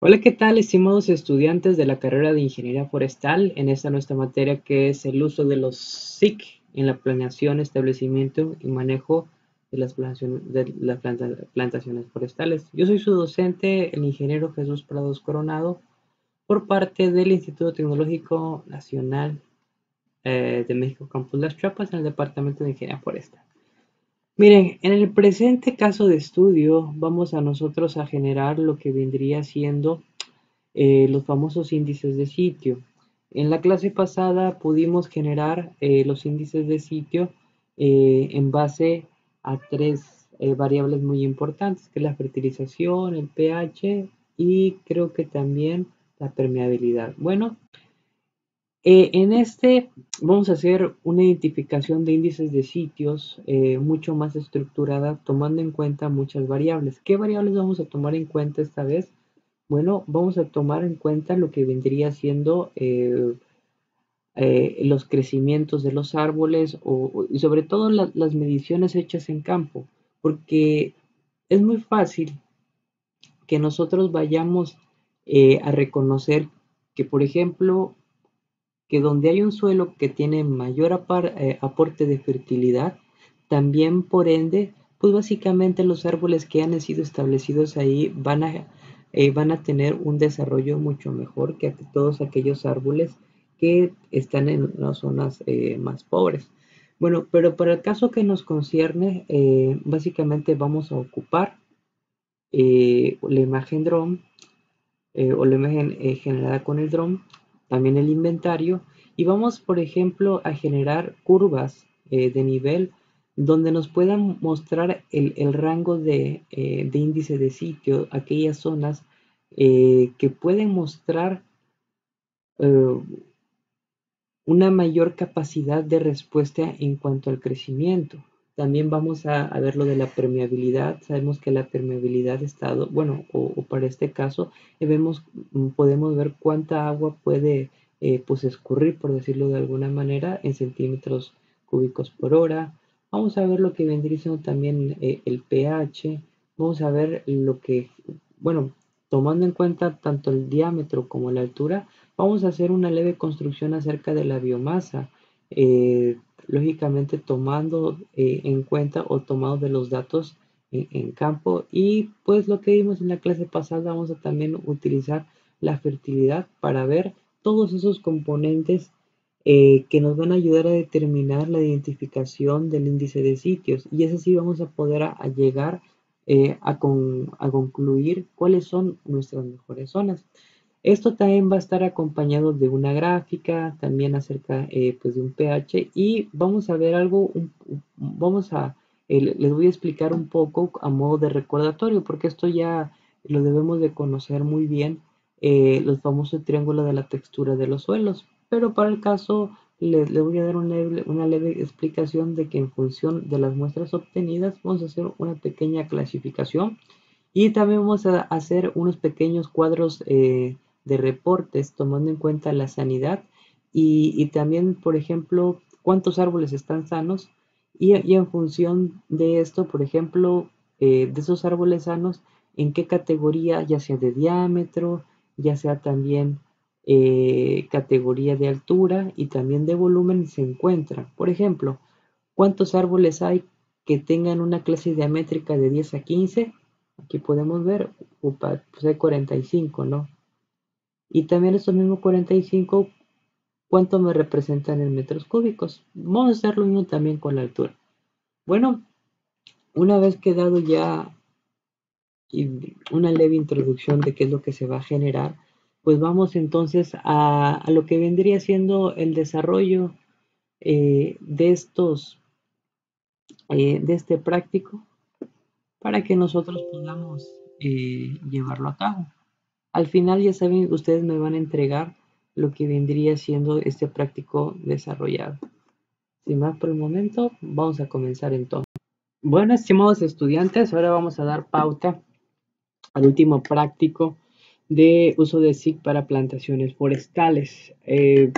Hola, ¿qué tal, estimados estudiantes de la carrera de Ingeniería Forestal? En esta nuestra materia que es el uso de los SIC en la planeación, establecimiento y manejo de las, de las plantaciones forestales. Yo soy su docente, el ingeniero Jesús Prados Coronado, por parte del Instituto Tecnológico Nacional eh, de México Campus Las Chiapas en el Departamento de Ingeniería Forestal. Miren, en el presente caso de estudio vamos a nosotros a generar lo que vendría siendo eh, los famosos índices de sitio. En la clase pasada pudimos generar eh, los índices de sitio eh, en base a tres variables muy importantes, que es la fertilización, el pH y creo que también la permeabilidad. Bueno, eh, en este vamos a hacer una identificación de índices de sitios eh, mucho más estructurada, tomando en cuenta muchas variables. ¿Qué variables vamos a tomar en cuenta esta vez? Bueno, vamos a tomar en cuenta lo que vendría siendo eh, los crecimientos de los árboles y sobre todo las mediciones hechas en campo, porque es muy fácil que nosotros vayamos a reconocer que, por ejemplo, que donde hay un suelo que tiene mayor eh, aporte de fertilidad, también por ende, pues básicamente los árboles que han sido establecidos ahí van a, eh, van a tener un desarrollo mucho mejor que todos aquellos árboles que están en las zonas eh, más pobres. Bueno, pero para el caso que nos concierne, básicamente vamos a ocupar la imagen drone o la imagen generada con el drone también el inventario y vamos por ejemplo a generar curvas eh, de nivel donde nos puedan mostrar el, rango eh, de, índice de sitio, aquellas zonas eh, que pueden mostrar una mayor capacidad de respuesta en cuanto al crecimiento. También vamos a, ver lo de la permeabilidad. Sabemos que la permeabilidad está, bueno, o, para este caso, eh, mm, podemos ver cuánta agua puede eh, pues escurrir, por decirlo de alguna manera, en centímetros cúbicos por hora. Vamos a ver lo que vendría siendo también eh, el pH. Vamos a ver lo que, bueno, tomando en cuenta tanto el diámetro como la altura, vamos a hacer una leve construcción acerca de la biomasa lógicamente tomando eh, en cuenta o tomado de los datos en, campo y pues lo que vimos en la clase pasada vamos a también utilizar la fertilidad para ver todos esos componentes eh, que nos van a ayudar a determinar la identificación del índice de sitios y eso sí vamos a poder llegar eh, a, a concluir cuáles son nuestras mejores zonas. Esto también va a estar acompañado de una gráfica, también acerca eh, pues de un pH. Y vamos a ver algo, vamos a, eh, les voy a explicar un poco a modo de recordatorio porque esto ya lo debemos de conocer muy bien, eh, los famosos triángulos de la textura de los suelos, pero para el caso les, voy a dar una leve, una leve explicación de que en función de las muestras obtenidas vamos a hacer una pequeña clasificación. Y también vamos a hacer unos pequeños cuadros de reportes tomando en cuenta la sanidad y, también, por ejemplo, cuántos árboles están sanos y, en función de esto, por ejemplo, eh, de esos árboles sanos, en qué categoría, ya sea de diámetro, ya sea también eh, categoría de altura y también de volumen se encuentra. Por ejemplo, ¿cuántos árboles hay que tengan una clase diamétrica de 10 a 15? Aquí podemos ver, pues hay 45, ¿no? Y también estos mismos 45, ¿cuánto me representan en metros cúbicos? Vamos a hacer lo mismo también con la altura. Bueno, una vez que dado ya una leve introducción de qué es lo que se va a generar, pues vamos entonces a, lo que vendría siendo el desarrollo eh, de estos, eh, de este práctico, para que nosotros podamos eh, llevarlo a cabo. Al final ya saben, ustedes me van a entregar lo que vendría siendo este práctico desarrollado. Sin más por el momento, vamos a comenzar entonces. Bueno, estimados estudiantes, ahora vamos a dar pauta al último práctico de uso de SIC para plantaciones forestales. Eh,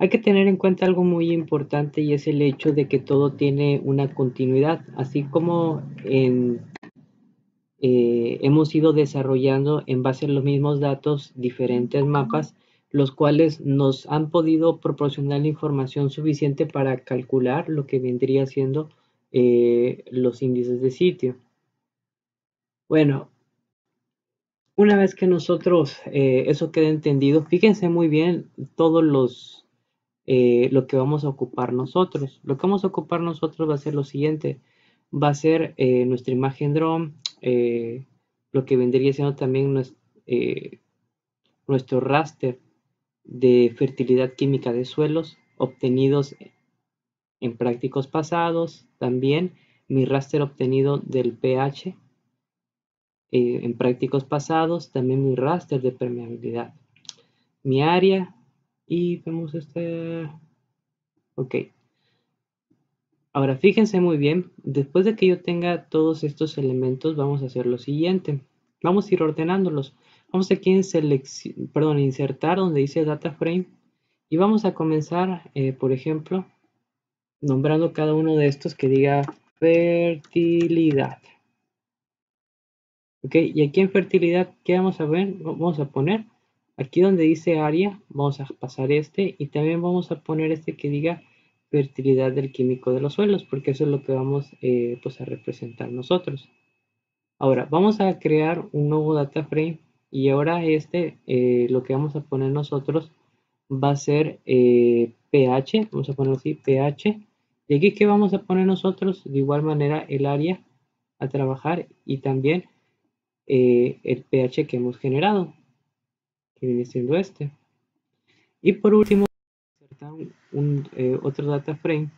hay que tener en cuenta algo muy importante y es el hecho de que todo tiene una continuidad, así como en eh, hemos ido desarrollando en base a los mismos datos diferentes mapas, los cuales nos han podido proporcionar la información suficiente para calcular lo que vendría siendo eh, los índices de sitio. Bueno, una vez que nosotros eh, eso quede entendido, fíjense muy bien todos los lo que vamos a ocupar nosotros. Lo que vamos a ocupar nosotros va a ser lo siguiente va a ser nuestra imagen drone, eh, lo que vendría siendo también nuestro, eh, nuestro raster de fertilidad química de suelos obtenidos en prácticos pasados, también mi raster obtenido del pH en prácticos pasados, también mi raster de permeabilidad, mi área y vemos este, ok, Ahora fíjense muy bien, después de que yo tenga todos estos elementos, vamos a hacer lo siguiente. Vamos a ir ordenándolos. Vamos aquí en insertar donde dice data frame y vamos a comenzar, eh, por ejemplo, nombrando cada uno de estos que diga fertilidad. Ok, y aquí en fertilidad, ¿qué vamos a ver? Vamos a poner aquí donde dice área, vamos a pasar este y también vamos a poner este que diga fertilidad del químico de los suelos, porque eso es lo que vamos eh, pues a representar nosotros. Ahora, vamos a crear un nuevo data frame y ahora este, eh, lo que vamos a poner nosotros va a ser eh, pH, vamos a ponerlo así, pH. Y aquí que vamos a poner nosotros, de igual manera, el área a trabajar y también el pH que hemos generado, que viene siendo este. Y por último, un, eh, otro data frame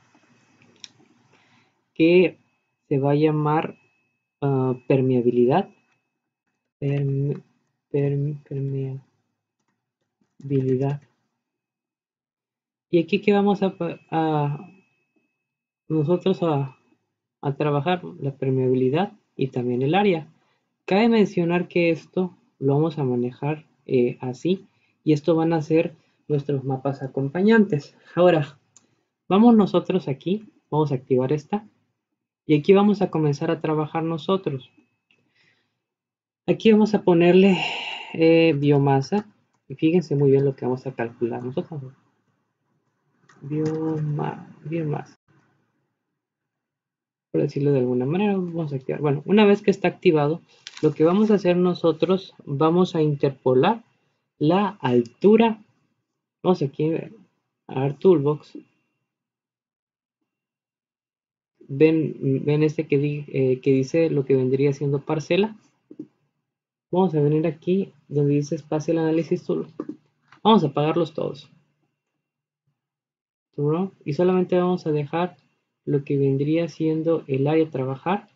que se va a llamar ah, permeabilidad. permeabilidad. Y aquí que vamos a, nosotros a, trabajar la permeabilidad y también el área. Cabe mencionar que esto lo vamos a manejar eh, así y esto van a ser nuestros mapas acompañantes. Ahora, vamos nosotros aquí, vamos a activar esta y aquí vamos a comenzar a trabajar nosotros. Aquí vamos a ponerle eh, biomasa y fíjense muy bien lo que vamos a calcular nosotros. biomasa. Por decirlo de alguna manera, vamos a activar. Bueno, una vez que está activado, lo que vamos a hacer nosotros, vamos a interpolar la altura Vamos aquí a Toolbox. Ven, ven este que, eh, que dice lo que vendría siendo parcela. Vamos a venir aquí donde dice Spatial Analysis Tool. Vamos a apagarlos todos. Y solamente vamos a dejar lo que vendría siendo el área trabajar.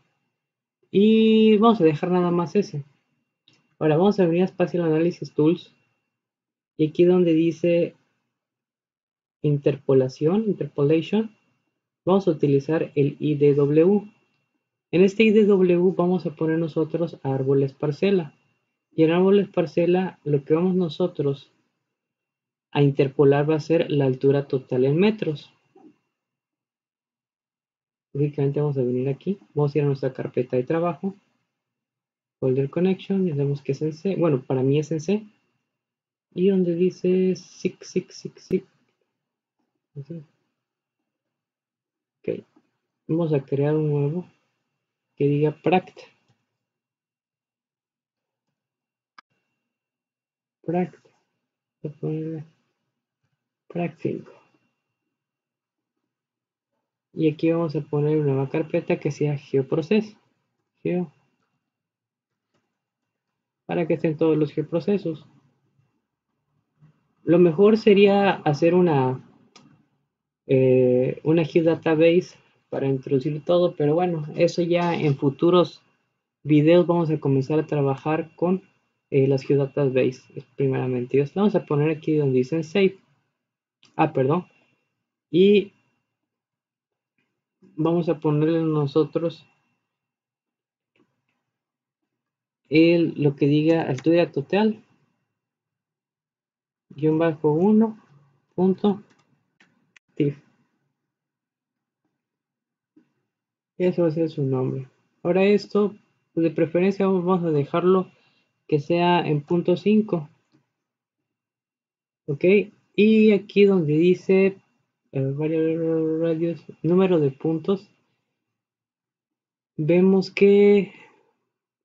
Y vamos a dejar nada más ese. Ahora vamos a venir a Spatial Analysis Tools. Y aquí donde dice interpolación, interpolation, vamos a utilizar el IDW. En este IDW vamos a poner nosotros árboles parcela. Y en árboles parcela lo que vamos nosotros a interpolar va a ser la altura total en metros. Únicamente vamos a venir aquí, vamos a ir a nuestra carpeta de trabajo, folder connection, y vemos que es en C, bueno, para mí es en C, y donde dice 6666 Ok, vamos a crear un nuevo que diga pract. Pract. Voy a ponerle pract 5. Y aquí vamos a poner una nueva carpeta que sea geoproceso. Geo. Para que estén todos los geoprocesos. Lo mejor sería hacer una eh, una database para introducir todo, pero bueno, eso ya en futuros videos vamos a comenzar a trabajar con eh, las geodatabases primeramente. Y vamos a poner aquí donde dicen save. Ah, perdón. Y vamos a ponerle nosotros el, lo que diga altura total guion bajo 1 punto eso va a ser su nombre. Ahora esto de preferencia vamos a dejarlo que sea en punto 5 ok y aquí donde dice radios número de puntos vemos que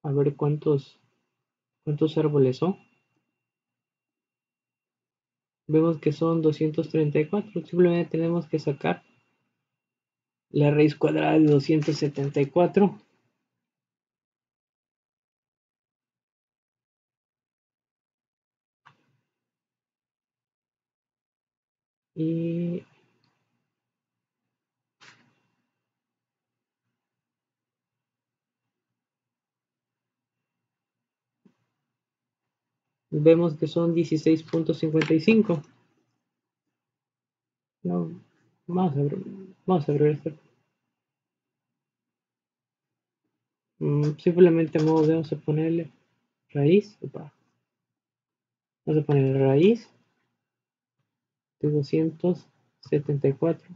a ver cuántos cuántos árboles son vemos que son 234 simplemente tenemos que sacar la raíz cuadrada de 274 y vemos que son 16.55 no, vamos a vamos a mm, simplemente vamos a ponerle raíz vamos a poner raíz de 274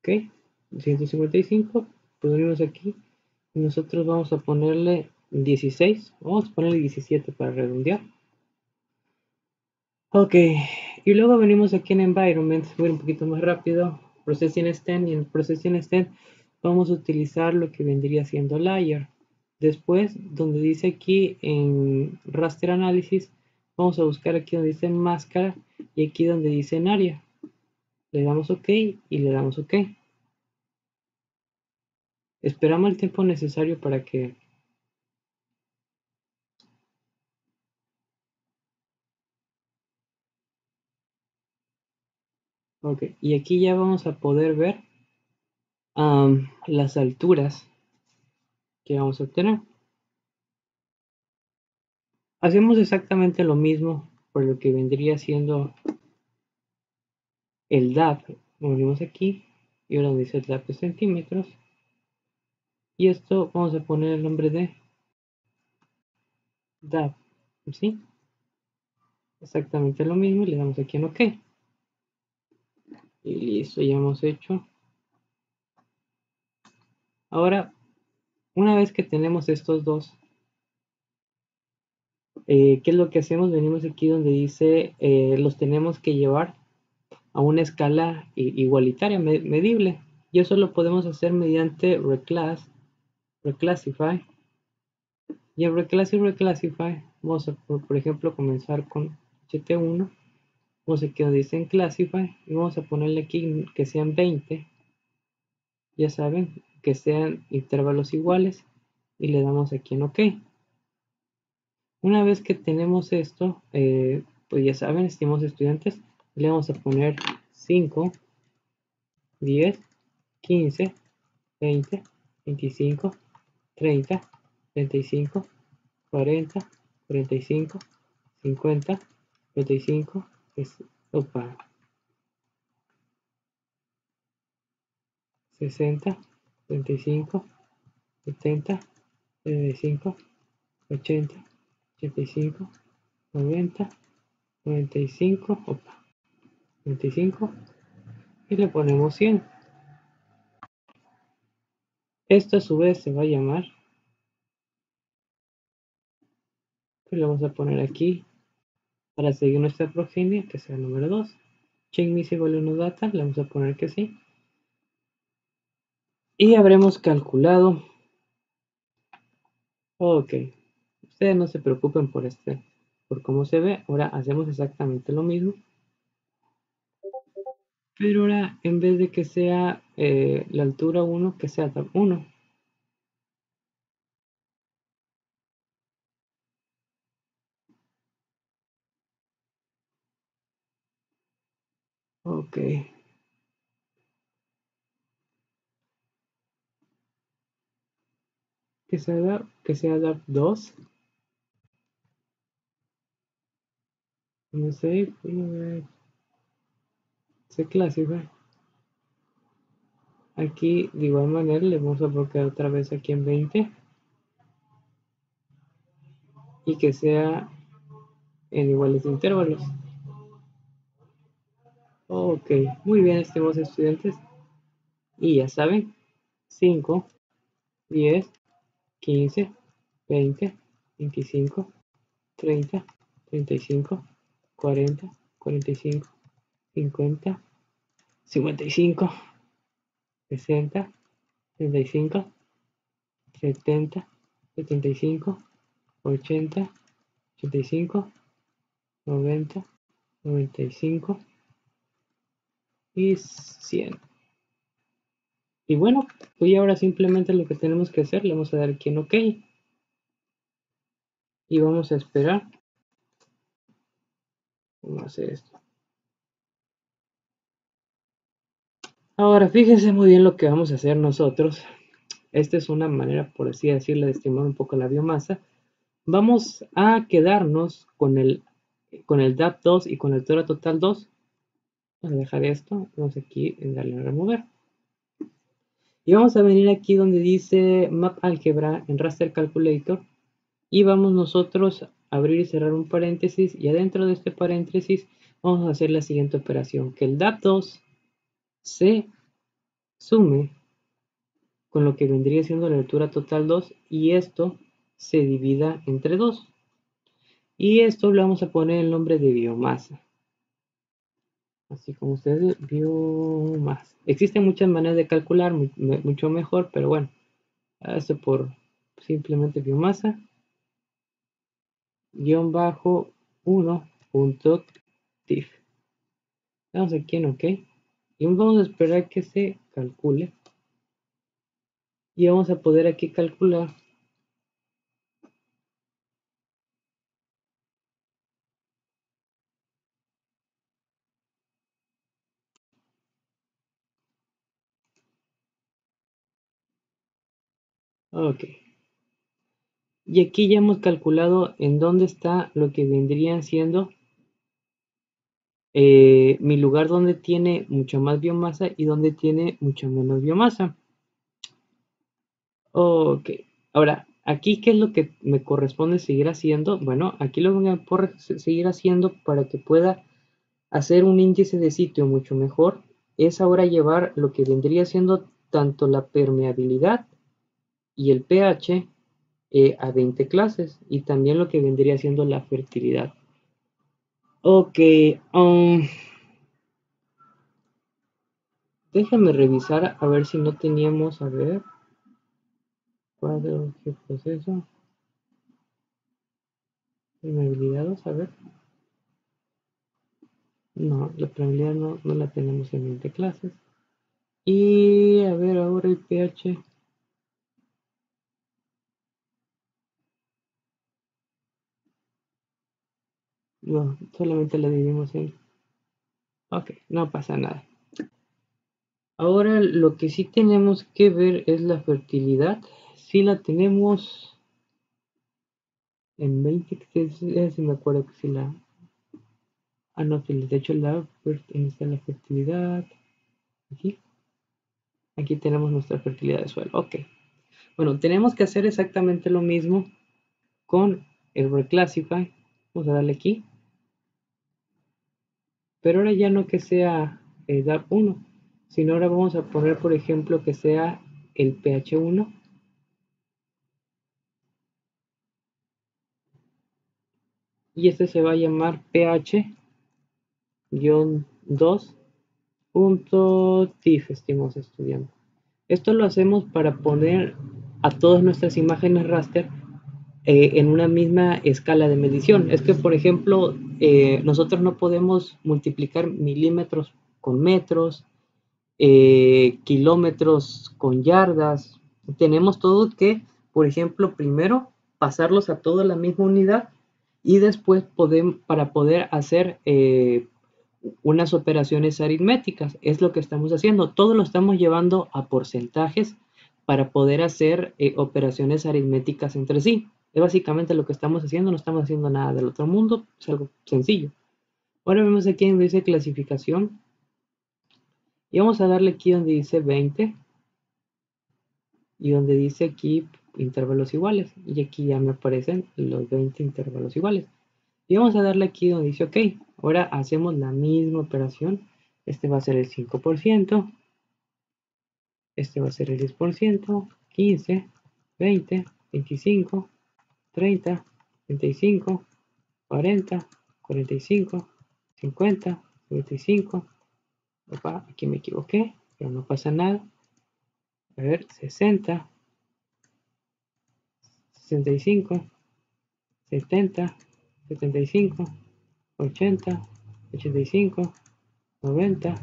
ok 255 ponemos aquí y nosotros vamos a ponerle 16 vamos a ponerle 17 para redondear. Ok y luego venimos aquí en environment. Voy un poquito más rápido. Processing extend y en processing extend vamos a utilizar lo que vendría siendo layer. Después donde dice aquí en raster análisis vamos a buscar aquí donde dice máscara y aquí donde dice en área. Le damos ok y le damos ok. Esperamos el tiempo necesario para que ok y aquí ya vamos a poder ver las alturas que vamos a obtener. Hacemos exactamente lo mismo por lo que vendría siendo el DAP. Movimos aquí y ahora dice DAP centímetros. Y esto vamos a poner el nombre de DAP ¿sí? exactamente lo mismo y le damos aquí en OK y listo, ya hemos hecho. Ahora una vez que tenemos estos dos eh, ¿qué es lo que hacemos? venimos aquí donde dice eh, los tenemos que llevar a una escala igualitaria medible. Y eso lo podemos hacer mediante reclass reclassify. Y en reclass y reclassify vamos a por, ejemplo comenzar con ht1 a que dice en classify y vamos a ponerle aquí que sean 20 ya saben que sean intervalos iguales y le damos aquí en ok. Una vez que tenemos esto eh, pues ya saben estimados estudiantes le vamos a poner 5 10 15 20 25 30, 35, 40, 45, 50, 55, opa, 60, 75, 70, 75, 80, 85, 90, 95, opa, 95 y le ponemos 100. Esto a su vez se va a llamar, pues le vamos a poner aquí para seguir nuestra progenie, que sea el número 2. Chain volume data, le vamos a poner que sí. Y habremos calculado. Ok. Ustedes no se preocupen por este, por cómo se ve. Ahora hacemos exactamente lo mismo. Pero ahora, en vez de que sea eh, la altura 1, que sea 1. Ok. Que sea, que sea 2. No sé, se clasifica. Aquí de igual manera le vamos a bloquear otra vez aquí en 20 y que sea en iguales intervalos. Ok, muy bien estimados estudiantes. Y ya saben, 5 10, 15, 20, 25, 30, 35, 40, 45, 50, 55, 60, 65, 70, 75, 80, 85, 90, 95 y 100. Y bueno, pues ahora simplemente lo que tenemos que hacer, le vamos a dar aquí en OK. Y vamos a esperar. Vamos a hacer esto. Ahora, fíjense muy bien lo que vamos a hacer nosotros. Esta es una manera, por así decirlo, de estimar un poco la biomasa. Vamos a quedarnos con el, con el DAP2 y con el altura total 2. Vamos a dejar esto. Vamos aquí en darle a remover. Y vamos a venir aquí donde dice Map Algebra en Raster Calculator. Y vamos nosotros a abrir y cerrar un paréntesis. Y adentro de este paréntesis vamos a hacer la siguiente operación. Que el DAP2 se sume con lo que vendría siendo la altura total 2 y esto se divida entre 2. Y esto le vamos a poner el nombre de biomasa. Así como ustedes, biomasa. Existen muchas maneras de calcular, mucho mejor, pero bueno, esto por simplemente biomasa. Guión bajo 1.tif. Vamos aquí en OK. Y vamos a esperar que se calcule y vamos a poder aquí calcular ok y aquí ya hemos calculado en dónde está lo que vendrían siendo eh, mi lugar donde tiene mucha más biomasa y donde tiene mucha menos biomasa Ok, ahora, aquí, ¿qué es lo que me corresponde seguir haciendo? Bueno, aquí lo voy a seguir haciendo para que pueda hacer un índice de sitio mucho mejor. Es ahora llevar lo que vendría siendo tanto la permeabilidad y el pH eh, a 20 clases y también lo que vendría siendo la fertilidad. Ok, um, déjame revisar a ver si no teníamos, a ver cuadro qué proceso. Permeabilidad a ver. No la probabilidad no, no la tenemos en 20 clases. Y a ver ahora el pH no solamente la dividimos en ok no pasa nada ahora lo que sí tenemos que ver es la fertilidad si la tenemos en 20, si me acuerdo que si la... Ah, no, de hecho la, está la fertilidad. Aquí. Aquí tenemos nuestra fertilidad de suelo. Ok. Bueno, tenemos que hacer exactamente lo mismo con el reclassify. Vamos a darle aquí. Pero ahora ya no que sea el DAP1, sino ahora vamos a poner, por ejemplo, que sea el pH1 y este se va a llamar ph-2.tif, estamos estudiando. Esto lo hacemos para poner a todas nuestras imágenes raster eh, en una misma escala de medición. Es que, por ejemplo, eh, nosotros no podemos multiplicar milímetros con metros, eh, kilómetros con yardas. Tenemos todo que, por ejemplo, primero pasarlos a toda la misma unidad y después podemos, para poder hacer eh, unas operaciones aritméticas. Es lo que estamos haciendo. Todo lo estamos llevando a porcentajes para poder hacer eh, operaciones aritméticas entre sí. Es básicamente lo que estamos haciendo. No estamos haciendo nada del otro mundo. Es algo sencillo. Ahora vemos aquí donde dice clasificación. Y vamos a darle aquí donde dice 20. Y donde dice aquí intervalos iguales y aquí ya me aparecen los 20 intervalos iguales y vamos a darle aquí donde dice ok ahora hacemos la misma operación este va a ser el 5% este va a ser el 10% 15 20, 25, 30, 35, 40, 45, 50, 55. Opa, aquí me equivoqué, pero no pasa nada. A ver, 60, 65, 70, 75, 80, 85, 90,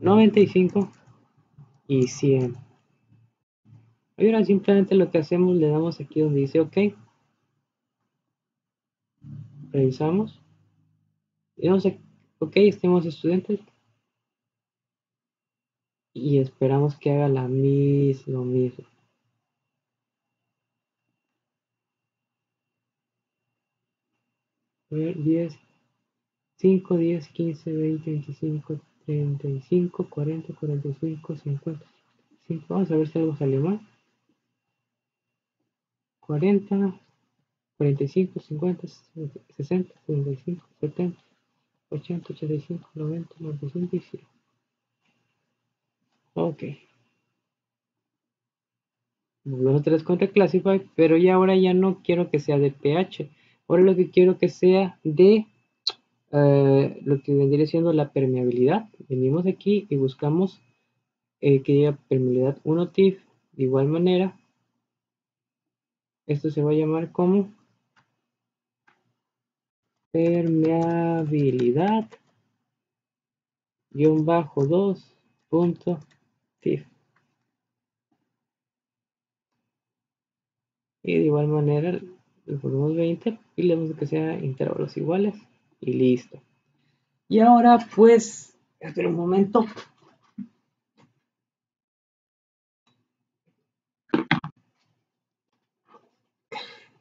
95 y 100. Y ahora simplemente lo que hacemos, le damos aquí donde dice OK. Revisamos. Y vamos a, OK, estemos estudiantes. Y esperamos que haga la misma, lo mismo. A ver, 10, 5, 10, 15, 20, 25, 35, 40, 45, 50. 5. Vamos a ver si algo sale mal. 40, 45, 50, 60, 75, 70, 80, 85, 90, 95 y 100. Ok. Volvemos otra contra Classify, pero ya ahora ya no quiero que sea de pH. Ahora lo que quiero que sea de eh, lo que vendría siendo la permeabilidad. Venimos aquí y buscamos eh, que diga permeabilidad 1 TIF. De igual manera, esto se va a llamar como permeabilidad guion bajo 2 punto TIF. Y de igual manera le ponemos 20 y le damos que sea intervalos iguales y listo. Y ahora pues, espera un momento.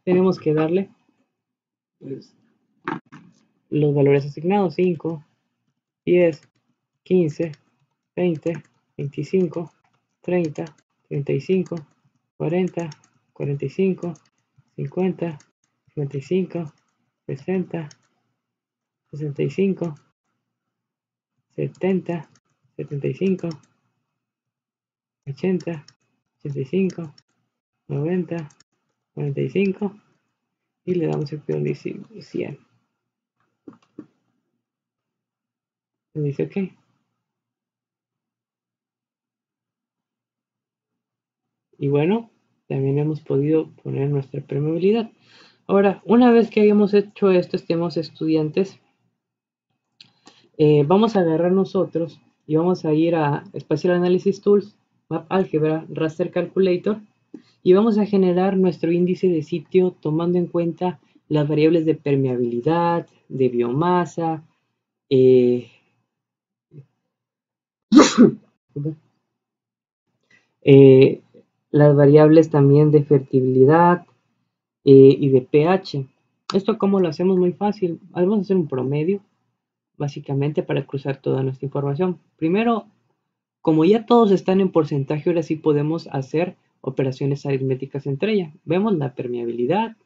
Tenemos que darle pues, los valores asignados 5, 10, 15, 20, 25, 30, 35, 40, 45, 50, 55, 60, 65, 70, 75, 80, 85, 90, 45 y le damos el peón 100. dice OK. Y bueno, también hemos podido poner nuestra permeabilidad. Ahora, una vez que hayamos hecho esto, estemos estudiantes, eh, vamos a agarrar nosotros y vamos a ir a Spatial Analysis Tools, Map Algebra, Raster Calculator y vamos a generar nuestro índice de sitio tomando en cuenta las variables de permeabilidad, de biomasa, eh, eh, las variables también de fertilidad y de pH. Esto como lo hacemos muy fácil, vamos a hacer un promedio básicamente para cruzar toda nuestra información. Primero, como ya todos están en porcentaje, ahora sí podemos hacer operaciones aritméticas entre ellas. Vemos la permeabilidad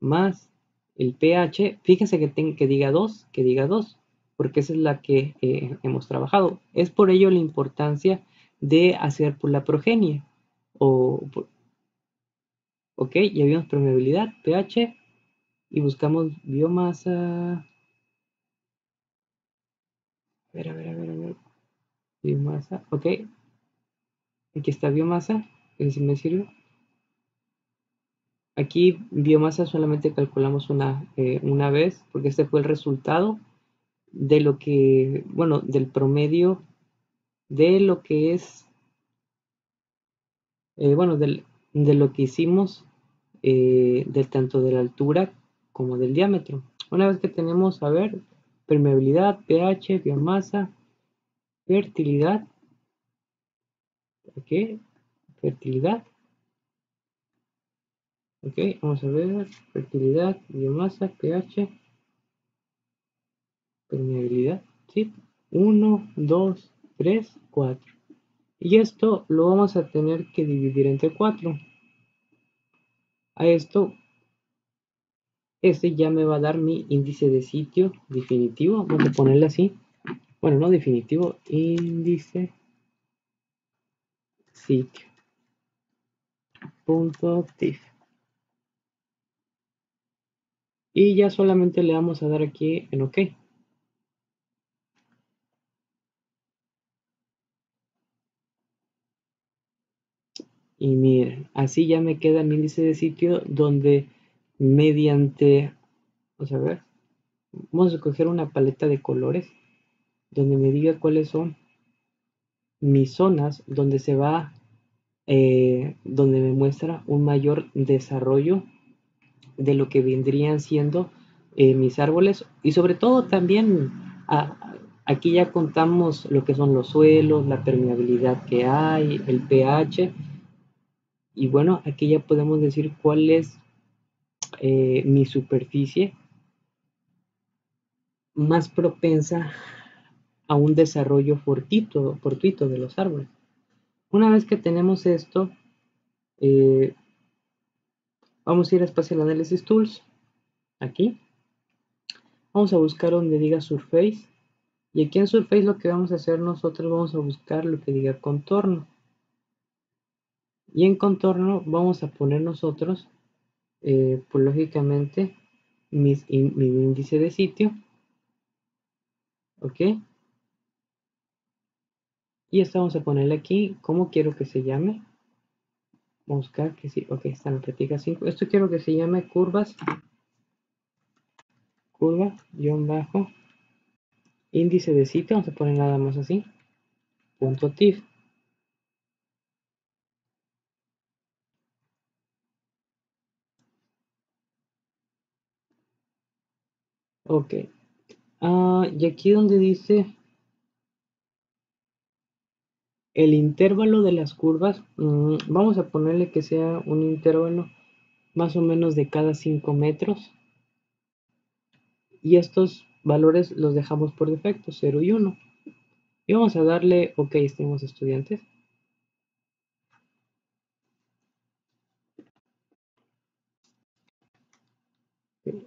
más el pH. Fíjense que, que diga 2, que diga 2, porque esa es la que eh, hemos trabajado. Es por ello la importancia de hacer por la progenie. O, ok, ya vimos permeabilidad, pH, y buscamos biomasa, a ver, a ver, a ver, a ver. Biomasa, ok. Aquí está biomasa, si me sirve. Aquí biomasa solamente calculamos una, eh, una vez, porque este fue el resultado de lo que, bueno, del promedio de lo que es, eh, bueno, del, de lo que hicimos, eh, del tanto de la altura como del diámetro. Una vez que tenemos, a ver, permeabilidad, pH, biomasa, fertilidad. Ok, fertilidad. Ok, vamos a ver, fertilidad, biomasa, pH, permeabilidad. ¿sí? 1, 2, 3, 4. Y esto lo vamos a tener que dividir entre 4. A esto este ya me va a dar mi índice de sitio definitivo. Vamos a ponerle así. Bueno, no definitivo, índice sitio. Y ya solamente le vamos a dar aquí en OK. Y miren, así ya me queda mi índice de sitio donde mediante, vamos a ver, vamos a escoger una paleta de colores donde me diga cuáles son mis zonas donde se va, eh, donde me muestra un mayor desarrollo de lo que vendrían siendo eh, mis árboles y sobre todo también aquí ya contamos lo que son los suelos, la permeabilidad que hay, el pH y bueno, aquí ya podemos decir cuál es eh, mi superficie más propensa a un desarrollo fortuito, fortuito de los árboles. Una vez que tenemos esto, eh, vamos a ir a Spatial Analysis Tools, aquí. Vamos a buscar donde diga Surface. Y aquí en Surface lo que vamos a hacer nosotros, vamos a buscar lo que diga contorno. Y en contorno vamos a poner nosotros, eh, pues lógicamente, mi índice de sitio. ¿Ok? Y esto vamos a ponerle aquí, ¿cómo quiero que se llame? Buscar que sí, ok, está en la práctica 5. Esto quiero que se llame curvas, curva, guion bajo, índice de sitio, vamos a poner nada más así, punto tif. Ok. Ah, y aquí donde dice el intervalo de las curvas, mm, vamos a ponerle que sea un intervalo más o menos de cada 5 metros. Y estos valores los dejamos por defecto, 0 y 1. Y vamos a darle, ok, estemos estudiantes.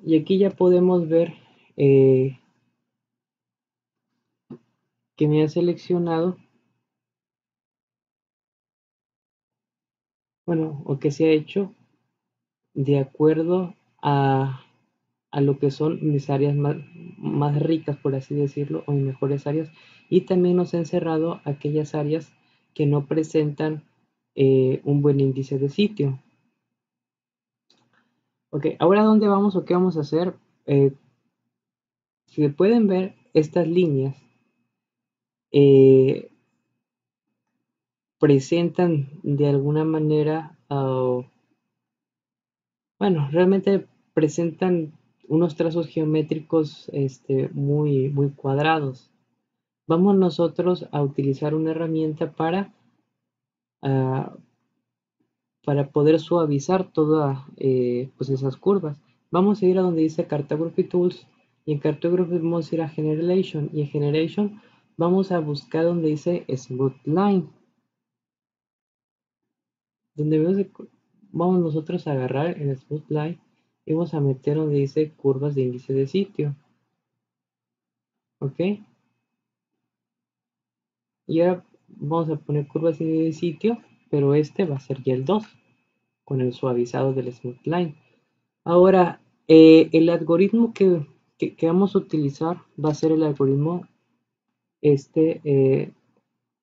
Y aquí ya podemos ver eh, que me ha seleccionado, bueno, o que se ha hecho de acuerdo a, lo que son mis áreas más, más, ricas, por así decirlo, o mis mejores áreas, y también nos ha encerrado aquellas áreas que no presentan eh, un buen índice de sitio. Ok, ahora dónde vamos o qué vamos a hacer. Eh, si pueden ver estas líneas, eh, presentan de alguna manera, uh, bueno, realmente presentan unos trazos geométricos este, muy, muy cuadrados. Vamos nosotros a utilizar una herramienta para, uh, para poder suavizar todas eh, pues esas curvas. Vamos a ir a donde dice Cartography Tools y en Cartography vamos a ir a Generation y en Generation vamos a buscar donde dice Smooth Line. Donde vamos nosotros a agarrar el Smooth Line y vamos a meter donde dice curvas de índice de sitio. ¿Ok? Y ahora vamos a poner curvas de índice de sitio, pero este va a ser ya el 2 con el suavizado del Smooth Line. Ahora, eh, el algoritmo que que, vamos a utilizar va a ser el algoritmo este eh,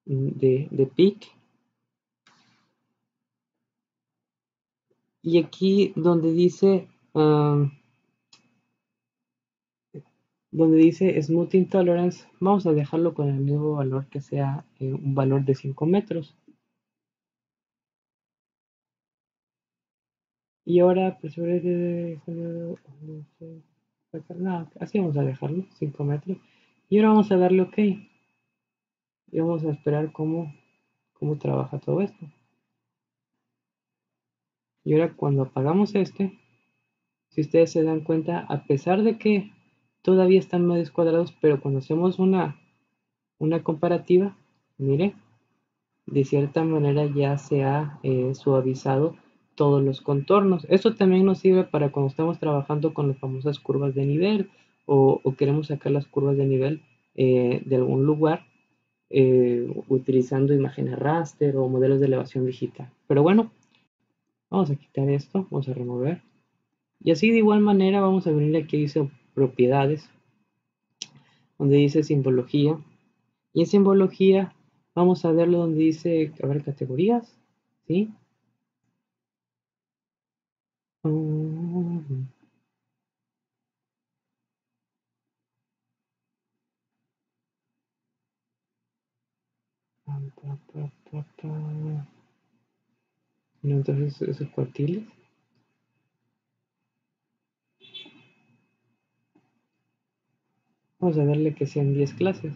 de, de PIC. Y aquí donde dice um, donde dice Smooth Intolerance, vamos a dejarlo con el mismo valor que sea eh, un valor de 5 metros. Y ahora, pues, así vamos a dejarlo, 5 metros. Y ahora vamos a darle OK. Y vamos a esperar cómo, cómo trabaja todo esto. Y ahora cuando apagamos este, si ustedes se dan cuenta, a pesar de que todavía están más cuadrados, pero cuando hacemos una, una comparativa, mire, de cierta manera ya se ha eh, suavizado todos los contornos. Esto también nos sirve para cuando estamos trabajando con las famosas curvas de nivel o, queremos sacar las curvas de nivel eh, de algún lugar eh, utilizando imágenes raster o modelos de elevación digital. Pero bueno, Vamos a quitar esto, vamos a remover. Y así de igual manera vamos a venir aquí dice propiedades, donde dice simbología. Y en simbología vamos a verlo donde dice, a ver, categorías, ¿sí? Esos cuartiles. Vamos a darle que sean 10 clases.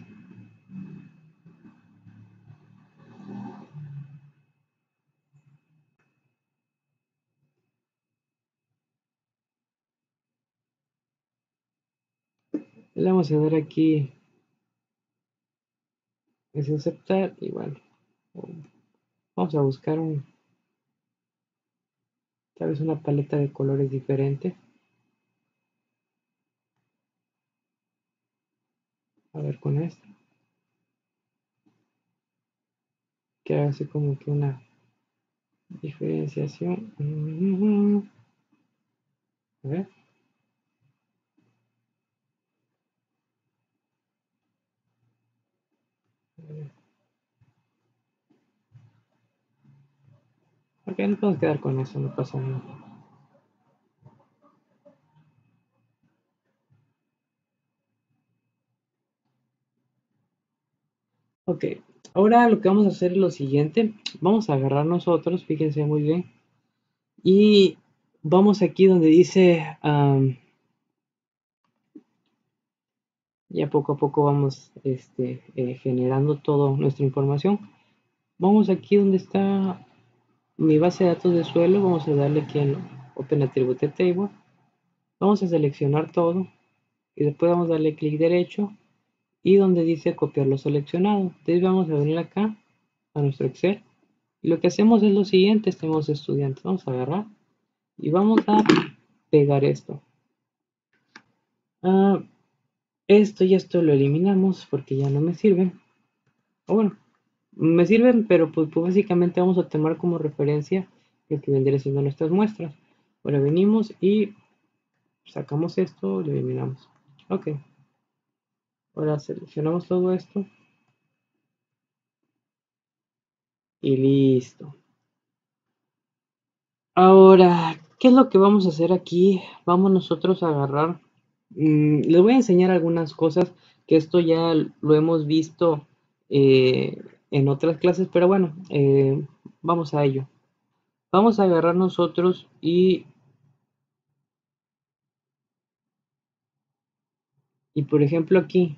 Le vamos a dar aquí es aceptar bueno vamos a buscar un tal vez una paleta de colores diferente. A ver con esto. Que hace como que una diferenciación. A ver Ok, nos podemos quedar con eso, no pasa nada. Ok, ahora lo que vamos a hacer es lo siguiente. Vamos a agarrar nosotros, fíjense muy bien. Y vamos aquí donde dice... ya poco a poco vamos este, eh, generando toda nuestra información. Vamos aquí donde está mi base de datos de suelo, vamos a darle aquí en Open Attribute Table. Vamos a seleccionar todo y después vamos a darle clic derecho y donde dice copiar lo seleccionado. Entonces vamos a venir acá a nuestro Excel. Y lo que hacemos es lo siguiente, tenemos estudiantes. Vamos a agarrar y vamos a pegar esto. Ah, esto y esto lo eliminamos porque ya no me sirve. Bueno, me sirven, pero pues, pues, básicamente vamos a tomar como referencia lo que vendría siendo nuestras muestras. Ahora venimos y sacamos esto, lo eliminamos. Ok. Ahora seleccionamos todo esto. Y listo. Ahora, ¿qué es lo que vamos a hacer aquí? Vamos nosotros a agarrar. Mm, les voy a enseñar algunas cosas que esto ya lo hemos visto eh, en otras clases, pero bueno, eh, vamos a ello. Vamos a agarrar nosotros y... Y por ejemplo aquí,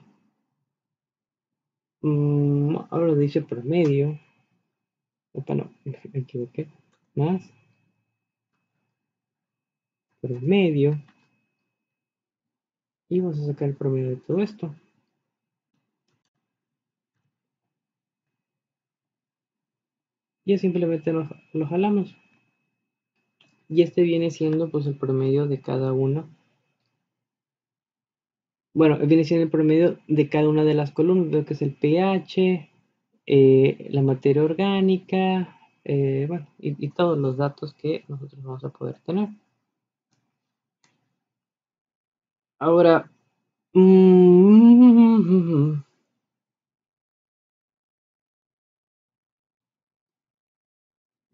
mmm, ahora dice promedio. Opa, no, me equivoqué. Más. Promedio. Y vamos a sacar el promedio de todo esto. Y simplemente lo, jalamos. Y este viene siendo pues el promedio de cada uno bueno viene siendo el promedio de cada una de las columnas. Veo que es el pH eh, la materia orgánica eh, bueno y, todos los datos que nosotros vamos a poder tener. Ahora mmm,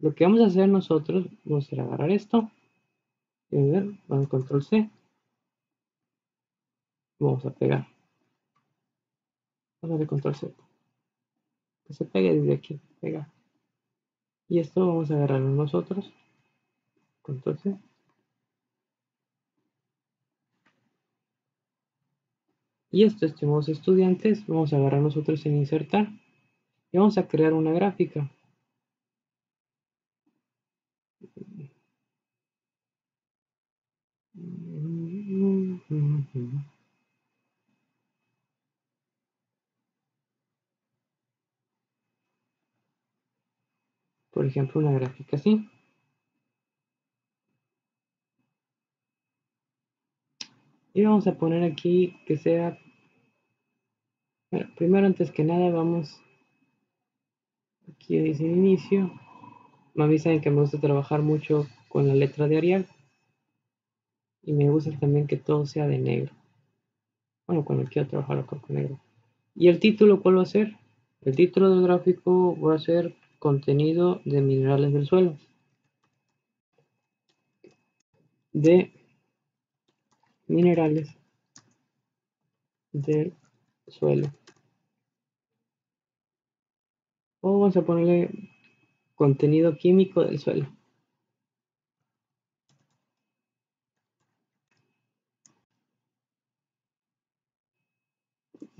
Lo que vamos a hacer nosotros, vamos a agarrar esto, a ver, vamos a control C, vamos a pegar. Vamos a ver control C. Que se pegue desde aquí, pega. Y esto vamos a agarrarlo nosotros, control C. Y esto, estimados estudiantes, vamos a agarrar nosotros en insertar y vamos a crear una gráfica. Por ejemplo, una gráfica así. Y vamos a poner aquí que sea... primero, antes que nada, vamos... Aquí dice inicio. mí saben que me gusta trabajar mucho con la letra de Arial. Y me gusta también que todo sea de negro. Bueno, cuando quiero trabajar con negro. ¿Y el título cuál va a ser? El título del gráfico va a ser contenido de minerales del suelo. De minerales del suelo. O vamos a ponerle contenido químico del suelo.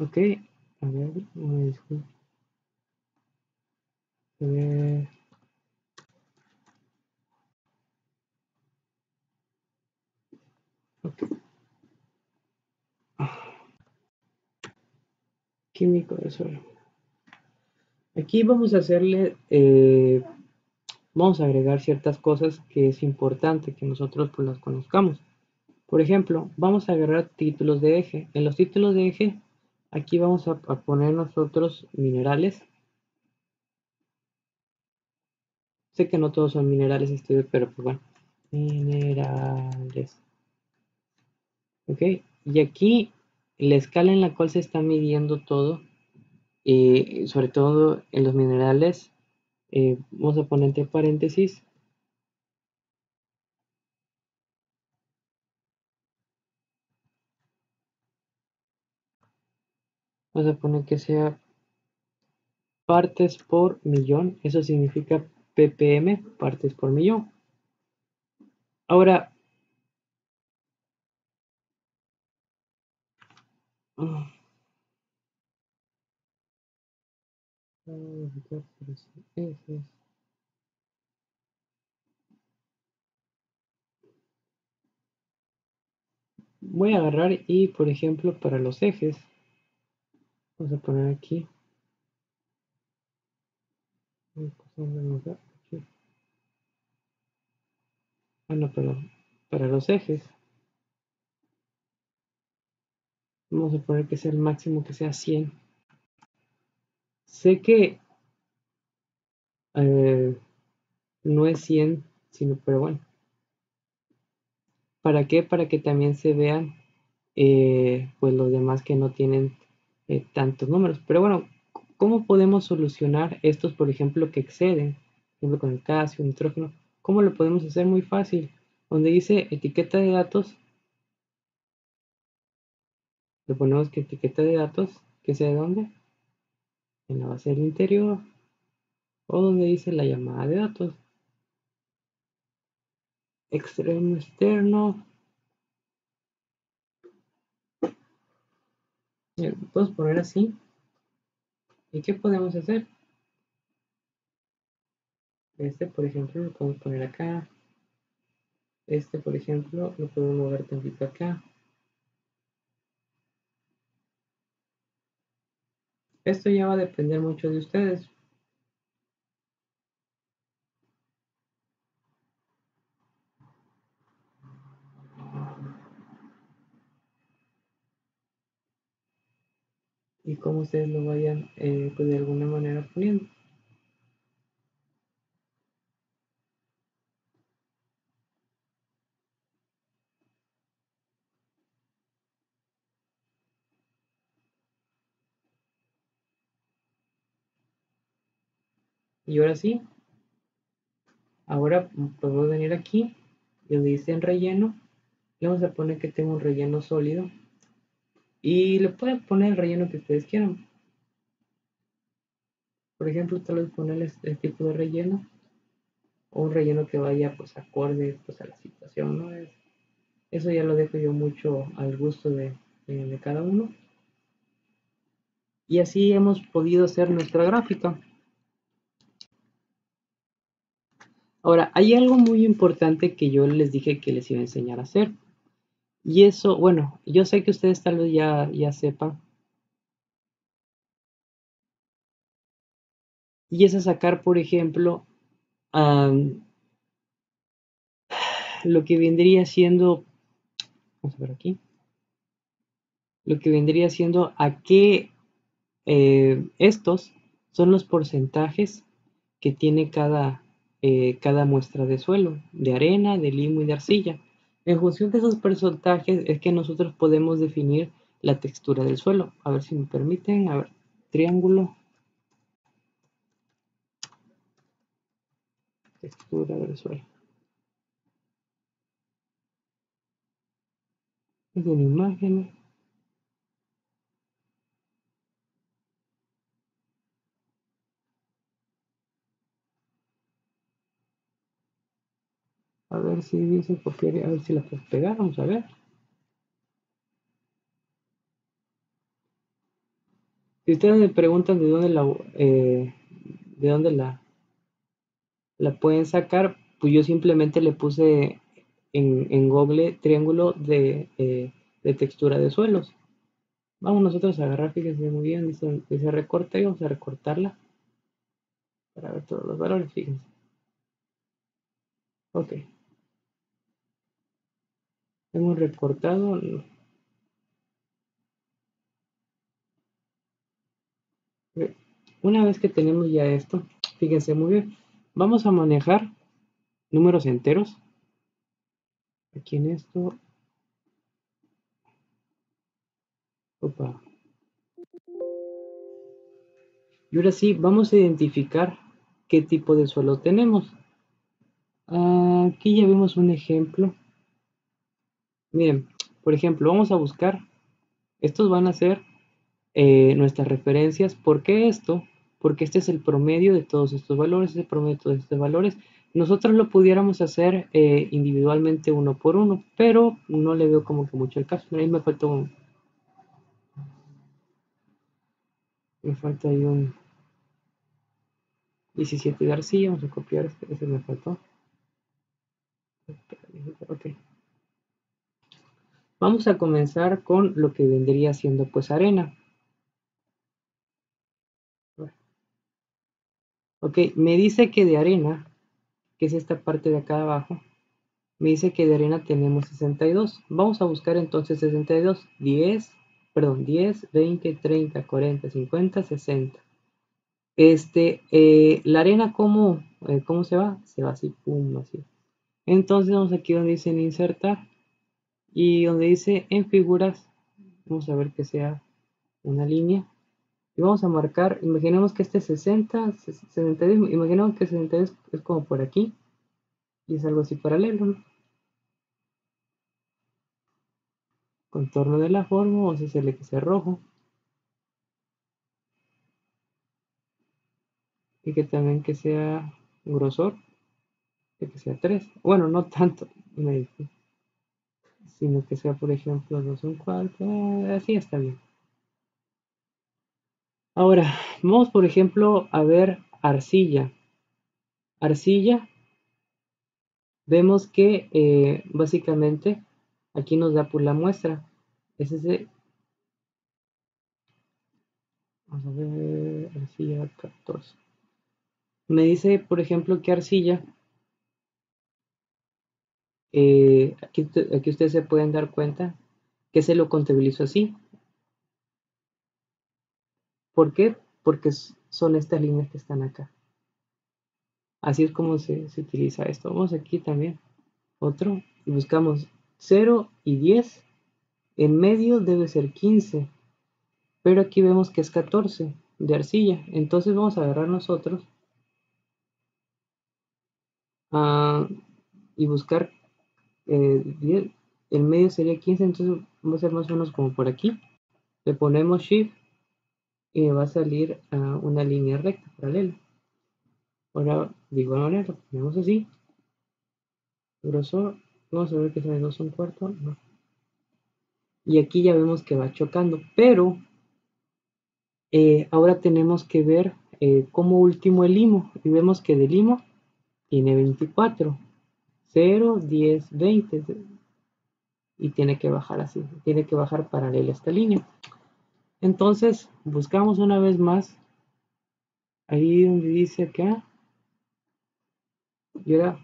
Ok, a ver, A ver. Químico del suelo. Aquí vamos a hacerle, eh, vamos a agregar ciertas cosas que es importante que nosotros pues, las conozcamos. Por ejemplo, vamos a agarrar títulos de eje. En los títulos de eje, aquí vamos a, poner nosotros minerales. Sé que no todos son minerales, pero pues bueno. Minerales. Ok, y aquí la escala en la cual se está midiendo todo, eh, sobre todo en los minerales, eh, vamos a poner entre paréntesis vamos a poner que sea partes por millón, eso significa ppm, partes por millón. Ahora, ah, voy a agarrar y por ejemplo para los ejes vamos a poner aquí. Ah no perdón para los ejes. Vamos a poner que sea el máximo que sea 100 sé que eh, no es 100 sino pero bueno. ¿para qué? para que también se vean eh, pues los demás que no tienen eh, tantos números. Pero bueno, ¿cómo podemos solucionar estos, por ejemplo, que exceden? Por ejemplo, con el calcio, nitrógeno. ¿Cómo lo podemos hacer? Muy fácil. Donde dice etiqueta de datos, le ponemos que etiqueta de datos, que sea de dónde? En la base del interior. O donde dice la llamada de datos. Extremo externo. Podemos poner así. ¿Y qué podemos hacer? Este, por ejemplo, lo podemos poner acá. Este, por ejemplo, lo podemos mover tantito acá. Esto ya va a depender mucho de ustedes. Y cómo ustedes lo vayan eh, pues de alguna manera poniendo. Y ahora sí, ahora podemos venir aquí y donde dice en relleno, le vamos a poner que tengo un relleno sólido y le pueden poner el relleno que ustedes quieran. Por ejemplo, tal vez ponerles este tipo de relleno o un relleno que vaya pues acorde pues, a la situación, ¿no? eso ya lo dejo yo mucho al gusto de, de cada uno. Y así hemos podido hacer nuestra gráfica. Ahora, hay algo muy importante que yo les dije que les iba a enseñar a hacer. Y eso, bueno, yo sé que ustedes tal vez ya, ya sepan. Y es a sacar, por ejemplo, lo que vendría siendo, vamos a ver aquí, lo que vendría siendo a qué eh, estos son los porcentajes que tiene cada, eh, cada muestra de suelo, de arena, de limo y de arcilla. En función de esos porcentajes es que nosotros podemos definir la textura del suelo. A ver si me permiten, a ver, triángulo. Textura del suelo. Es una imagen. A ver si dice copiar, a ver si la puedo pegar, vamos a ver. Si ustedes me preguntan de dónde la, eh, de dónde la, la pueden sacar, pues yo simplemente le puse en, en Google triángulo de, eh, de, textura de suelos. Vamos nosotros a agarrar, fíjense muy bien, dice, dice recorte y vamos a recortarla para ver todos los valores, fíjense. Ok. Hemos recortado Una vez que tenemos ya esto, fíjense muy bien, vamos a manejar números enteros. Aquí en esto. Opa. Y ahora sí, vamos a identificar qué tipo de suelo tenemos. Aquí ya vemos un ejemplo. Miren, por ejemplo, vamos a buscar, estos van a ser eh, nuestras referencias. ¿Por qué esto? Porque este es el promedio de todos estos valores, es el promedio de todos estos valores. Nosotros lo pudiéramos hacer eh, individualmente uno por uno, pero no le veo como que mucho el caso. Ahí me falta un... Me falta ahí un 17 de arcilla, vamos a copiar este, ese me faltó. Ok. Vamos a comenzar con lo que vendría siendo pues arena. Ok, me dice que de arena, que es esta parte de acá abajo, me dice que de arena tenemos 62. Vamos a buscar entonces 62. 10, perdón, 10, 20, 30, 40, 50, 60. Este, eh, la arena, ¿cómo, eh, ¿cómo se va? Se va así, pum, así. Entonces vamos aquí donde dice insertar y donde dice en figuras, vamos a ver que sea una línea y vamos a marcar, imaginemos que este 60, 62, imaginemos que 62 es como por aquí y es algo así paralelo, Contorno de la forma, vamos a hacerle que sea rojo. Y que también que sea grosor, que sea 3. Bueno, no tanto, sino que sea por ejemplo 2 un cuarto, así está bien. Ahora, vamos por ejemplo a ver arcilla. Arcilla, vemos que eh, básicamente aquí nos da por la muestra. Es ese. Vamos a ver, arcilla 14. Me dice, por ejemplo, que arcilla. Eh, aquí, aquí ustedes se pueden dar cuenta que se lo contabilizo así. ¿Por qué? Porque son estas líneas que están acá. Así es como se, utiliza esto. Vamos aquí también. Otro. Y buscamos 0 y 10. En medio debe ser 15. Pero aquí vemos que es 14 de arcilla. Entonces vamos a agarrar nosotros. Ah, y buscar eh, el medio sería 15. Entonces vamos a hacer más o menos como por aquí. Le ponemos Shift y va a salir una línea recta paralela. Ahora, de igual manera, lo ponemos así. Grosor, vamos a ver que sale 2 un cuarto. Y aquí ya vemos que va chocando, pero eh, ahora tenemos que ver eh, como último el limo. Y vemos que de limo tiene 24. 0, 10, 20. Y tiene que bajar así. Tiene que bajar paralela a esta línea. Entonces, buscamos una vez más, ahí donde dice acá, y ahora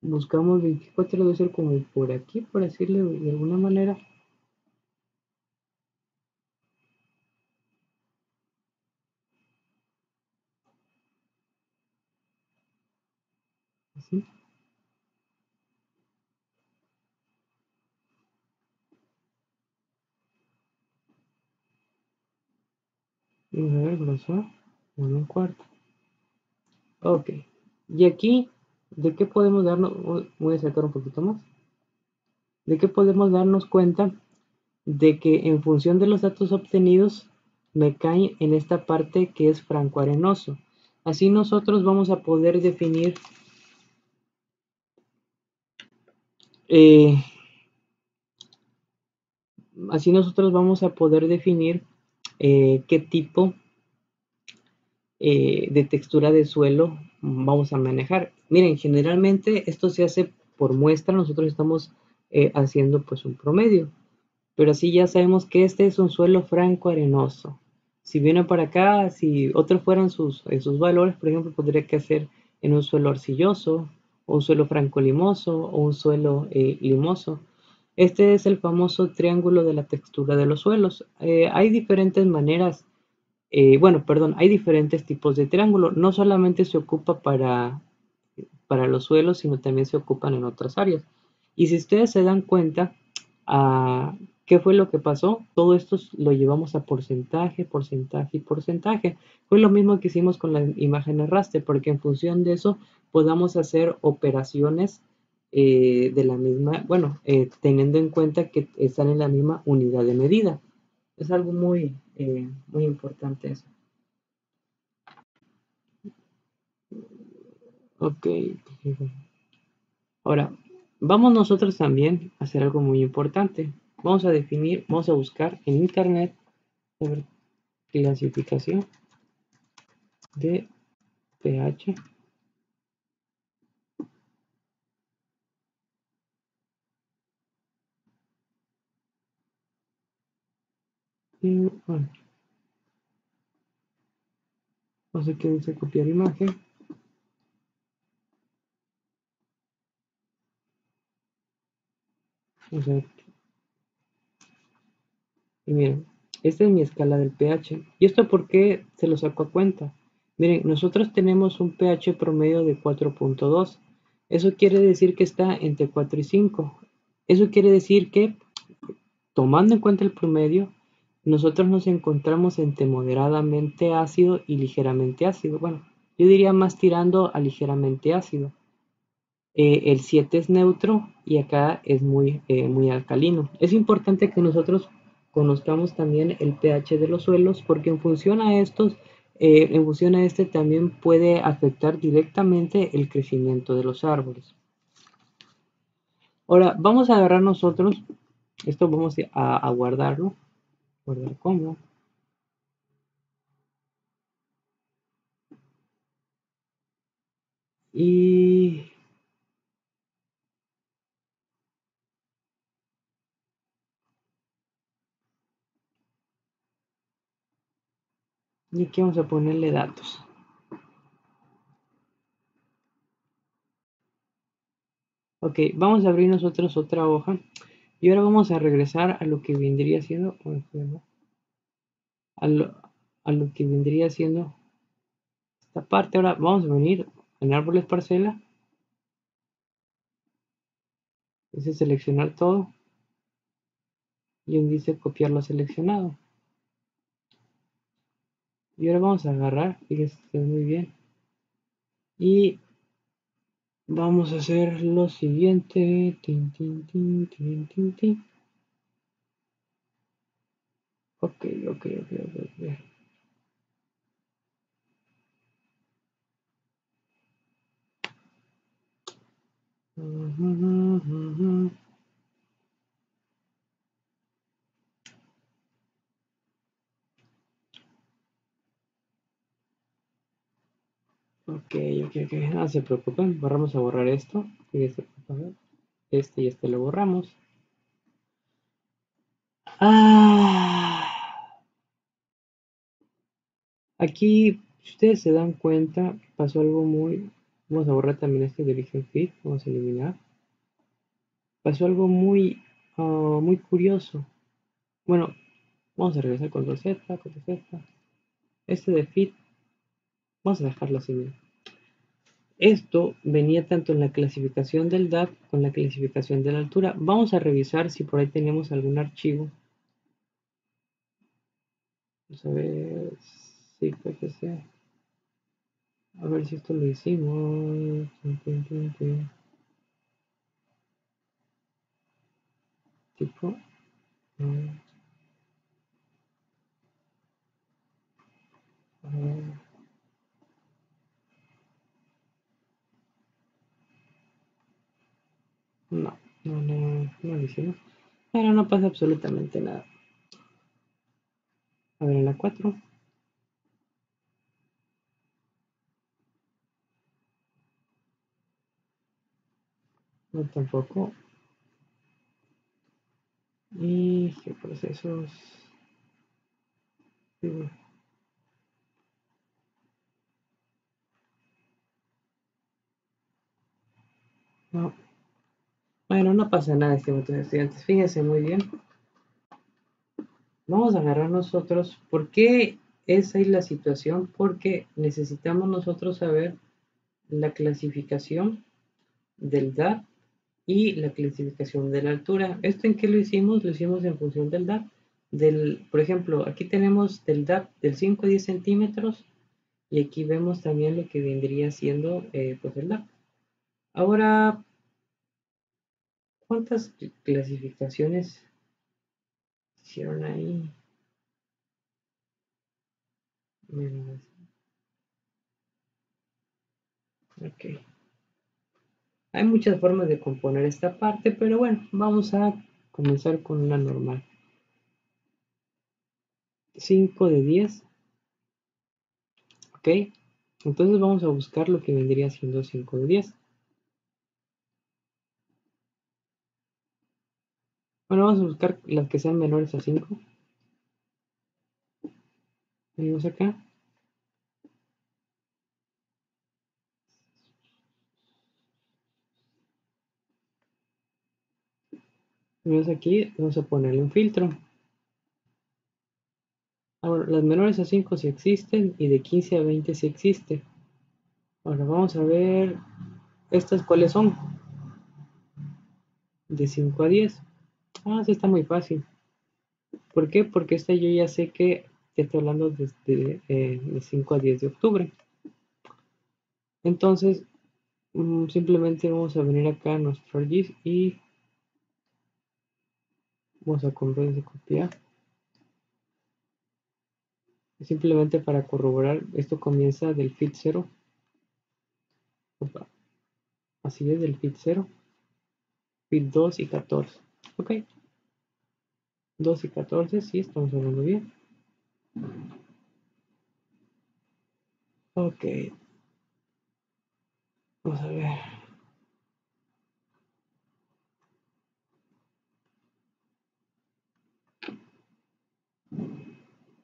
buscamos 24, debe ser como por aquí, por decirle de alguna manera. Así. A ver, grosor, en un cuarto. Ok. Y aquí, ¿de qué podemos darnos? Voy a sacar un poquito más. ¿De qué podemos darnos cuenta? De que en función de los datos obtenidos, me caen en esta parte que es franco-arenoso. Así nosotros vamos a poder definir eh, así nosotros vamos a poder definir eh, qué tipo eh, de textura de suelo vamos a manejar. Miren, generalmente esto se hace por muestra, nosotros estamos haciendo pues un promedio, pero así ya sabemos que este es un suelo franco arenoso. Si viene para acá, si otros fueran sus, sus valores, por ejemplo, podría que hacer en un suelo arcilloso, o un suelo franco limoso, o un suelo limoso. Este es el famoso triángulo de la textura de los suelos. Eh, hay diferentes maneras, eh, bueno, perdón, hay diferentes tipos de triángulo. No solamente se ocupa para, para los suelos, sino también se ocupan en otras áreas. Y si ustedes se dan cuenta, ah, ¿qué fue lo que pasó? Todo esto lo llevamos a porcentaje, porcentaje y porcentaje. Fue lo mismo que hicimos con la imagen de raster, porque en función de eso podamos hacer operaciones eh, de la misma, bueno, eh, teniendo en cuenta que están en la misma unidad de medida. Es algo muy, eh, muy importante eso. Ok. Ahora, vamos nosotros también a hacer algo muy importante. Vamos a definir, vamos a buscar en internet sobre clasificación de pH. Y bueno. No sé qué dice copiar imagen y miren esta es mi escala del pH y esto porque se lo saco a cuenta miren nosotros tenemos un pH promedio de 4.2 eso quiere decir que está entre 4 y 5 eso quiere decir que tomando en cuenta el promedio nosotros nos encontramos entre moderadamente ácido y ligeramente ácido. Bueno, yo diría más tirando a ligeramente ácido. Eh, el 7 es neutro y acá es muy, eh, muy alcalino. Es importante que nosotros conozcamos también el pH de los suelos porque en función a estos, eh, en función a este también puede afectar directamente el crecimiento de los árboles. Ahora vamos a agarrar nosotros, esto vamos a guardarlo guardar como y y aquí vamos a ponerle datos ok vamos a abrir nosotros otra hoja y ahora vamos a regresar a lo que vendría siendo a lo, a lo que vendría siendo esta parte. Ahora vamos a venir en árboles parcela. Dice seleccionar todo. Y dice copiar lo seleccionado. Y ahora vamos a agarrar, fíjense muy bien. Y Vamos a hacer lo siguiente. Tin, tin, tin. Ok, ok, ok, ok. Uh. Ok, ok, ok. No se preocupen. Vamos a borrar esto. Este y este lo borramos. Ah. Aquí, ustedes se dan cuenta, pasó algo muy... Vamos a borrar también este de origen fit. Vamos a eliminar. Pasó algo muy, uh, muy curioso. Bueno, vamos a regresar con Z, con Z. Este de fit Vamos a dejarlo así. Esto venía tanto en la clasificación del DAP con la clasificación de la altura. Vamos a revisar si por ahí tenemos algún archivo. Vamos a ver. Sí, creo que sea. A ver si esto lo hicimos. Tipo. No, no, no, no lo hicimos. Pero no pasa absolutamente nada. A ver, la 4. No tampoco. Y procesos. No. Bueno, no pasa nada, estimados estudiantes. Fíjense muy bien. Vamos a agarrar nosotros. ¿Por qué esa es la situación? Porque necesitamos nosotros saber la clasificación del DAP y la clasificación de la altura. ¿Esto en qué lo hicimos? Lo hicimos en función del DAP. Del, por ejemplo, aquí tenemos del DAP del 5 a 10 centímetros y aquí vemos también lo que vendría siendo eh, pues el DAP. Ahora, ¿cuántas clasificaciones hicieron ahí? Ok. Hay muchas formas de componer esta parte, pero bueno, vamos a comenzar con una normal. 5 de 10. Ok. Entonces vamos a buscar lo que vendría siendo 5 de 10. Bueno, vamos a buscar las que sean menores a 5. Venimos acá. Venimos aquí, vamos a ponerle un filtro. Ahora, las menores a 5 sí existen y de 15 a 20 sí existe. Ahora vamos a ver estas cuáles son. De 5 a 10. Ah, sí está muy fácil. ¿Por qué? Porque esta yo ya sé que estoy hablando desde eh, de 5 a 10 de octubre. Entonces, mm, simplemente vamos a venir acá a nuestro GIS y vamos a comprar y copiar. Simplemente para corroborar, esto comienza del fit 0. Así es, del fit 0. Fit 2 y 14. Ok. 2 y 14, sí, estamos hablando bien. Ok. Vamos a ver.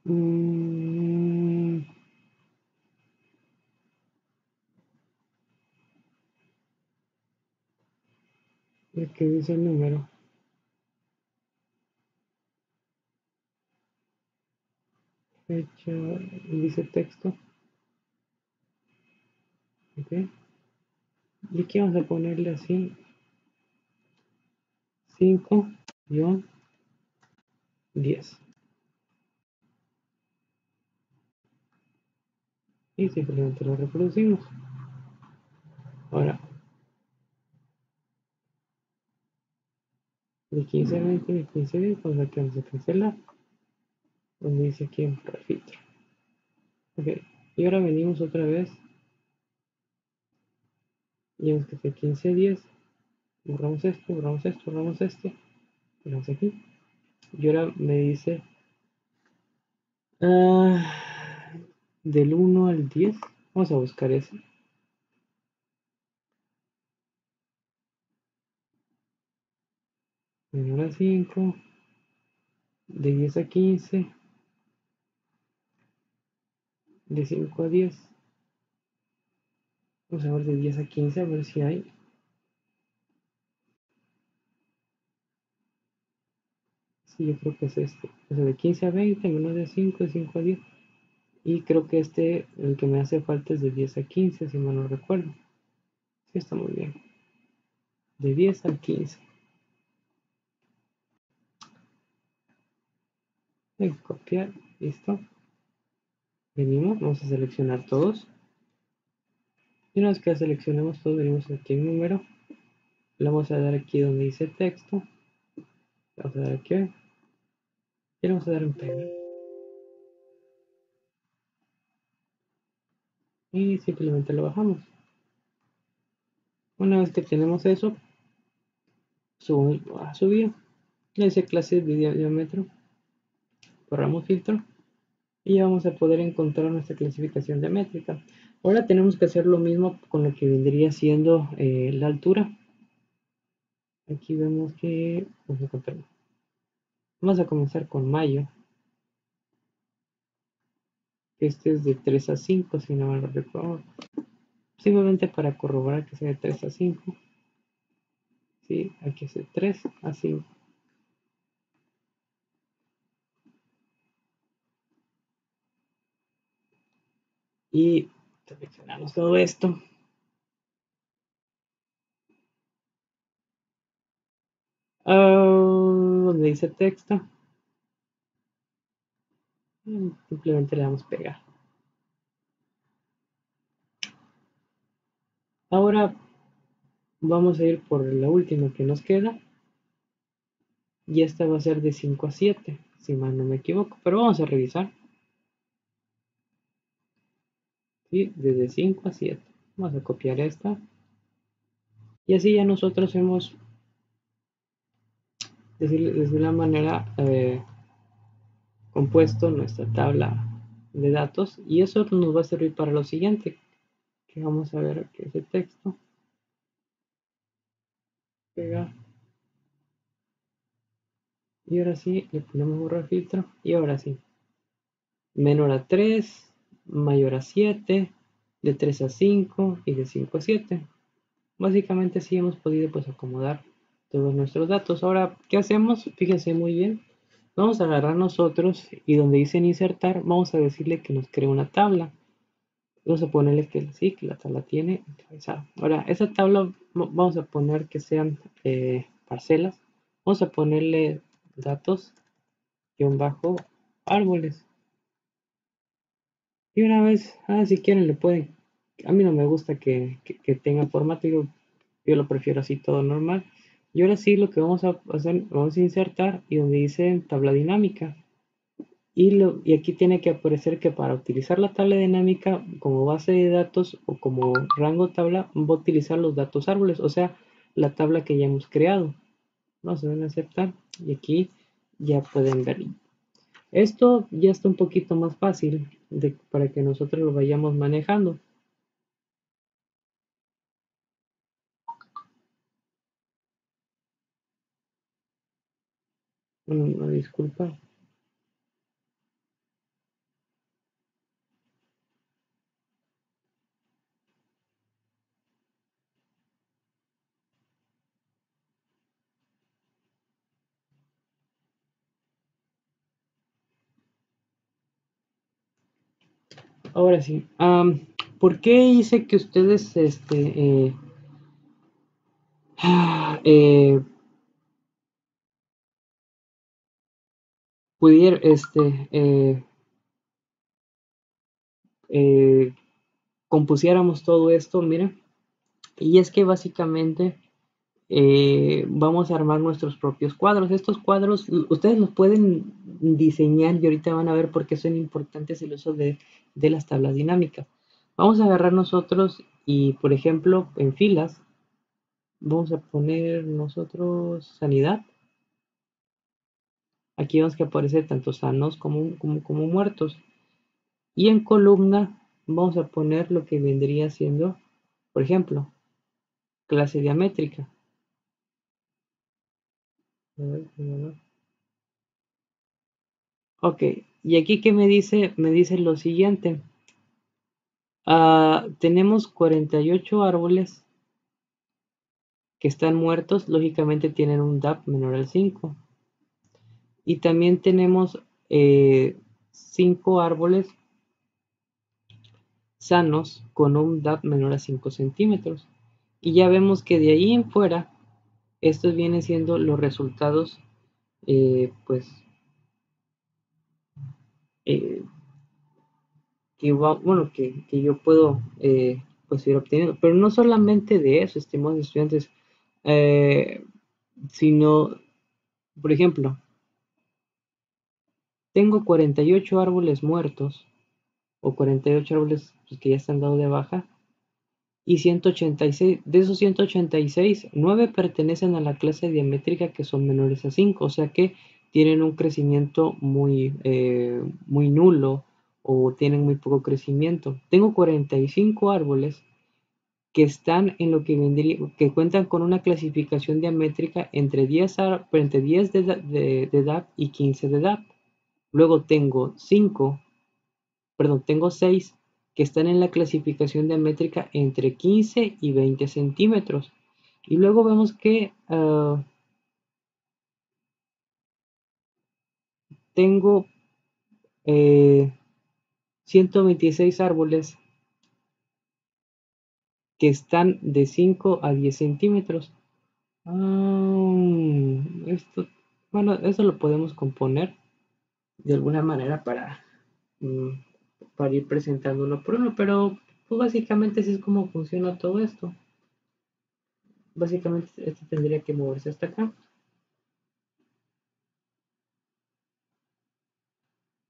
Mm. ¿Qué dice el número? Fecha, dice texto. Ok. Y aquí vamos a ponerle así 5 10. Y simplemente lo reproducimos. Ahora, de 15 a 20, de 15 a 10, vamos a que vamos a cancelar. Donde dice aquí en filtro. Ok, y ahora venimos otra vez. Y vemos que fue 15 a 10. Borramos esto, borramos esto, borramos esto. Ponemos aquí. Y ahora me dice uh, del 1 al 10. Vamos a buscar eso. Menor a 5. De 10 a 15. De 5 a 10. Vamos a ver de 10 a 15 a ver si hay. Sí, yo creo que es este. O sea, de 15 a 20, menos de 5, de 5 a 10. Y creo que este, el que me hace falta es de 10 a 15, si mal no recuerdo. Sí, está muy bien. De 10 al 15. Voy a copiar, listo. Venimos, vamos a seleccionar todos. Y una vez que seleccionemos todos, venimos aquí en número. Le vamos a dar aquí donde dice texto. Vamos a dar aquí. Y le vamos a dar en pegar. Y simplemente lo bajamos. Una vez que tenemos eso, subo a subir. Le dice clase de diámetro. Borramos filtro. Y vamos a poder encontrar nuestra clasificación de métrica. Ahora tenemos que hacer lo mismo con lo que vendría siendo eh, la altura. Aquí vemos que vamos a Vamos a comenzar con mayo. Este es de 3 a 5, si no me lo recuerdo simplemente para corroborar que sea de 3 a 5 ¿sí? aquí es de 3 a 5 y seleccionamos todo esto uh, donde dice texto simplemente le damos pegar Ahora vamos a ir por la última que nos queda. Y esta va a ser de 5 a 7, si mal no me equivoco. Pero vamos a revisar. ¿Sí? Desde 5 a 7. Vamos a copiar esta. Y así ya nosotros hemos, de una manera, eh, compuesto nuestra tabla de datos. Y eso nos va a servir para lo siguiente que vamos a ver que ese texto pega y ahora sí le ponemos borrar filtro y ahora sí menor a 3 mayor a 7 de 3 a 5 y de 5 a 7 básicamente sí hemos podido pues acomodar todos nuestros datos. Ahora qué hacemos fíjense muy bien. Vamos a agarrar nosotros y donde dicen insertar vamos a decirle que nos cree una tabla. Vamos a ponerle que sí, que la tabla tiene Ahora, esa tabla vamos a poner que sean eh, parcelas. Vamos a ponerle datos guion bajo árboles. Y una vez, ah, si quieren le pueden, a mí no me gusta que, tenga formato, yo, yo lo prefiero así todo normal. Y ahora sí lo que vamos a hacer, vamos a insertar y donde dice tabla dinámica. Y, aquí tiene que aparecer que para utilizar la tabla dinámica como base de datos o como rango tabla, va a utilizar los datos árboles, o sea, la tabla que ya hemos creado. Vamos a aceptar y aquí ya pueden ver. Esto ya está un poquito más fácil para que nosotros lo vayamos manejando. Bueno, disculpa. Ahora sí, ¿por qué hice que ustedes este, eh, eh, este, eh, compusiéramos todo esto? Mira, y es que básicamente vamos a armar nuestros propios cuadros. Estos cuadros ustedes los pueden diseñar y ahorita van a ver por qué son importantes el uso de, las tablas dinámicas. Vamos a agarrar nosotros y, por ejemplo, en filas, vamos a poner nosotros sanidad. Aquí vemos que aparece tanto sanos como, como, como muertos. Y en columna vamos a poner lo que vendría siendo, por ejemplo, clase diamétrica. Ok, y aquí que me dice, me dice lo siguiente. Ah, tenemos 48 árboles que están muertos, lógicamente tienen un DAP menor al 5. Y también tenemos 5 eh, árboles sanos con un DAP menor a 5 centímetros. Y ya vemos que de ahí en fuera, estos vienen siendo los resultados, eh, pues, eh, que, bueno, que, yo puedo eh, pues, ir obteniendo. Pero no solamente de eso, estimados estudiantes, sino, por ejemplo, tengo 48 árboles muertos o 48 árboles pues, que ya están dado de baja y 186, de esos 186, 9 pertenecen a la clase diamétrica que son menores a 5, o sea que tienen un crecimiento muy, eh, muy nulo o tienen muy poco crecimiento. Tengo 45 árboles que están en lo que vendría, que cuentan con una clasificación diamétrica entre 10, entre 10 de, de, de edad y 15 de edad. Luego tengo 5, perdón, tengo 6 que están en la clasificación diamétrica entre 15 y 20 centímetros. Y luego vemos que uh, tengo eh, 126 árboles que están de 5 a 10 centímetros. Ah, esto, bueno, eso lo podemos componer de alguna manera para, mm, para ir presentando uno por uno, pero pues básicamente así es como funciona todo esto. Básicamente este tendría que moverse hasta acá.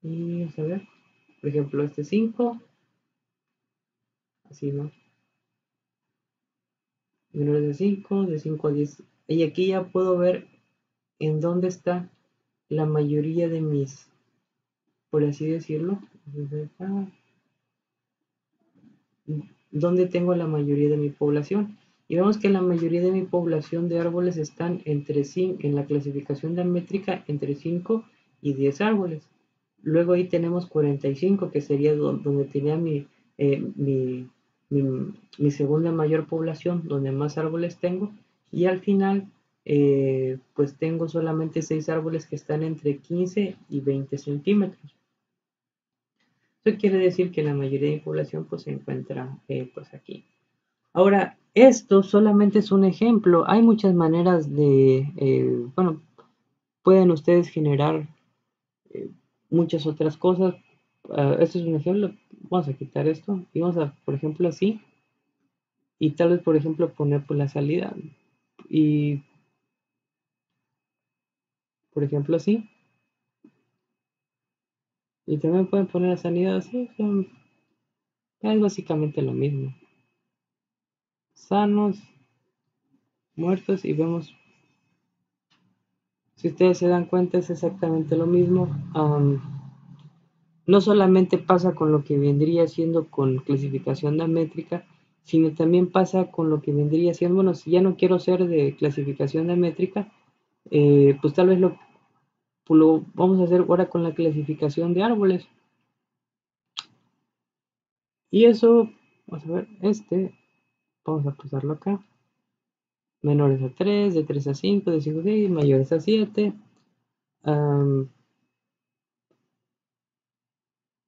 Y vamos a ver, por ejemplo, este 5, así, ¿no? Menores de 5, de 5 a 10. Y aquí ya puedo ver en dónde está la mayoría de mis por así decirlo, donde tengo la mayoría de mi población. Y vemos que la mayoría de mi población de árboles están entre 5, en la clasificación de métrica entre 5 y 10 árboles. Luego ahí tenemos 45, que sería donde tenía eh, mi, mi, segunda mayor población, donde más árboles tengo. Y al final, eh, pues tengo solamente 6 árboles que están entre 15 y 20 centímetros. Eso quiere decir que la mayoría de la población pues, se encuentra eh, pues aquí. Ahora, esto solamente es un ejemplo. Hay muchas maneras de, bueno, pueden ustedes generar muchas otras cosas. Uh, esto es un ejemplo. Vamos a quitar esto y vamos a, por ejemplo, así. Y tal vez, por ejemplo, poner pues, la salida. Y, por ejemplo, así. Y también pueden poner la sanidad así, es básicamente lo mismo. Sanos, muertos y vemos, si ustedes se dan cuenta es exactamente lo mismo. no solamente pasa con lo que vendría siendo con clasificación de métrica, sino también pasa con lo que vendría siendo, bueno, si ya no quiero ser de clasificación de métrica, eh, pues tal vez lo pues lo vamos a hacer ahora con la clasificación de árboles. Y eso, vamos a ver, este, vamos a pasarlo acá. Menores a 3, de 3 a 5, de 5 a 6, mayores a 7.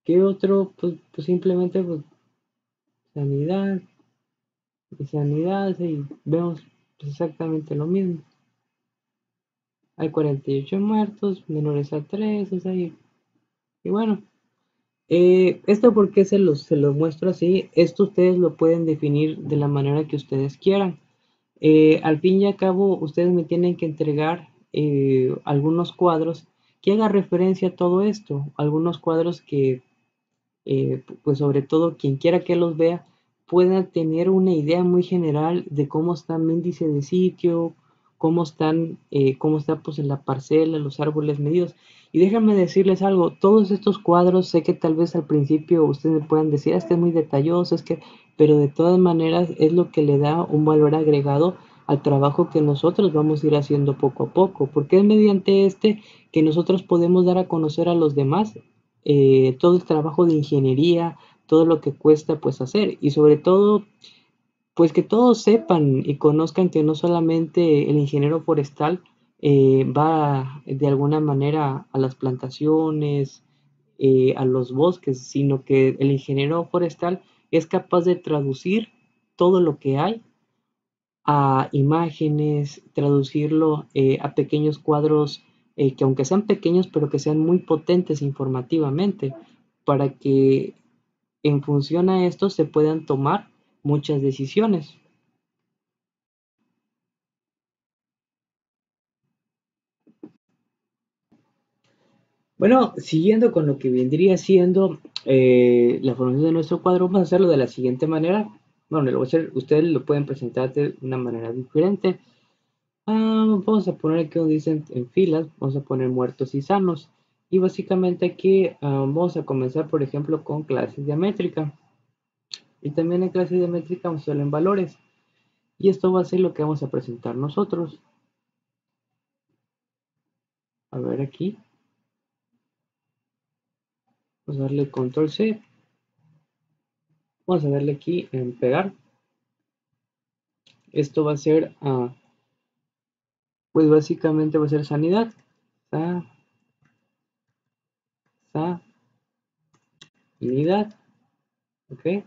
¿Qué otro? Pues, pues simplemente pues, sanidad y sanidad y vemos pues, exactamente lo mismo. Hay 48 muertos, menores a 3, o sea, y, bueno. Eh, esto porque se los, se los muestro así, esto ustedes lo pueden definir de la manera que ustedes quieran. Eh, al fin y al cabo, ustedes me tienen que entregar eh, algunos cuadros que hagan referencia a todo esto, algunos cuadros que, pues sobre todo quien quiera que los vea, pueda tener una idea muy general de cómo está mi índice de sitio, cómo están, eh, cómo está pues en la parcela, los árboles medidos. Y déjenme decirles algo, todos estos cuadros, sé que tal vez al principio ustedes puedan decir, ah, este es muy detalloso, es que, pero de todas maneras es lo que le da un valor agregado al trabajo que nosotros vamos a ir haciendo poco a poco, porque es mediante este que nosotros podemos dar a conocer a los demás eh, todo el trabajo de ingeniería, todo lo que cuesta pues hacer y sobre todo pues que todos sepan y conozcan que no solamente el ingeniero forestal eh, va de alguna manera a las plantaciones, eh, a los bosques, sino que el ingeniero forestal es capaz de traducir todo lo que hay a imágenes, traducirlo eh, a pequeños cuadros que aunque sean pequeños, pero que sean muy potentes informativamente, para que en función a esto se puedan tomar muchas decisiones. Bueno, siguiendo con lo que vendría siendo eh, la formación de nuestro cuadro, vamos a hacerlo de la siguiente manera. Bueno, lo voy a hacer, ustedes lo pueden presentar de una manera diferente. Ah, vamos a poner aquí donde dicen en filas, vamos a poner muertos y sanos. Y básicamente aquí ah, vamos a comenzar, por ejemplo, con clases diamétrica. Y también en clase diamétrica vamos a hacerlo en valores. Y esto va a ser lo que vamos a presentar nosotros. A ver aquí. Vamos a darle control C. Vamos a darle aquí en pegar. Esto va a ser, uh, pues básicamente va a ser sanidad. Sa, sa, unidad. Ok.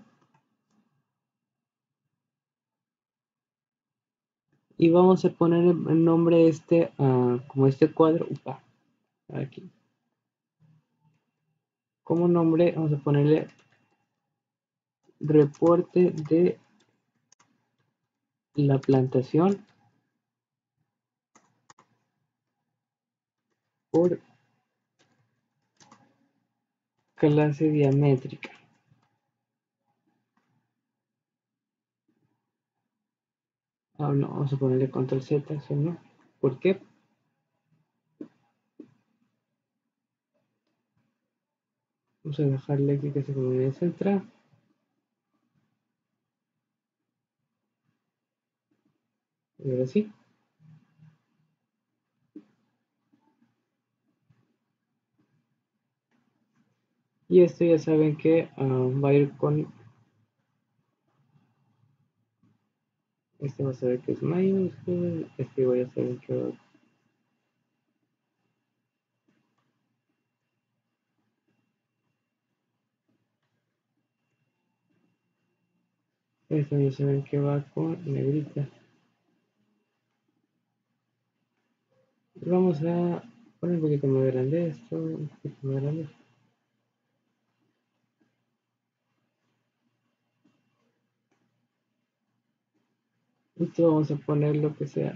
Y vamos a poner el nombre este, uh, como este cuadro. Aquí como nombre vamos a ponerle reporte de la plantación por clase diamétrica. Ah, no, vamos a ponerle control Z, eso no. ¿Por qué? Vamos a dejarle aquí que se comunidad central. Y ahora sí. Y esto ya saben que uh, va a ir con... Este va a saber que es minúsculo. Este voy a saber que Esto ya saben que va con negrita. Vamos a poner un poquito más grande esto, un poquito más grande. Esto vamos a poner lo que sea.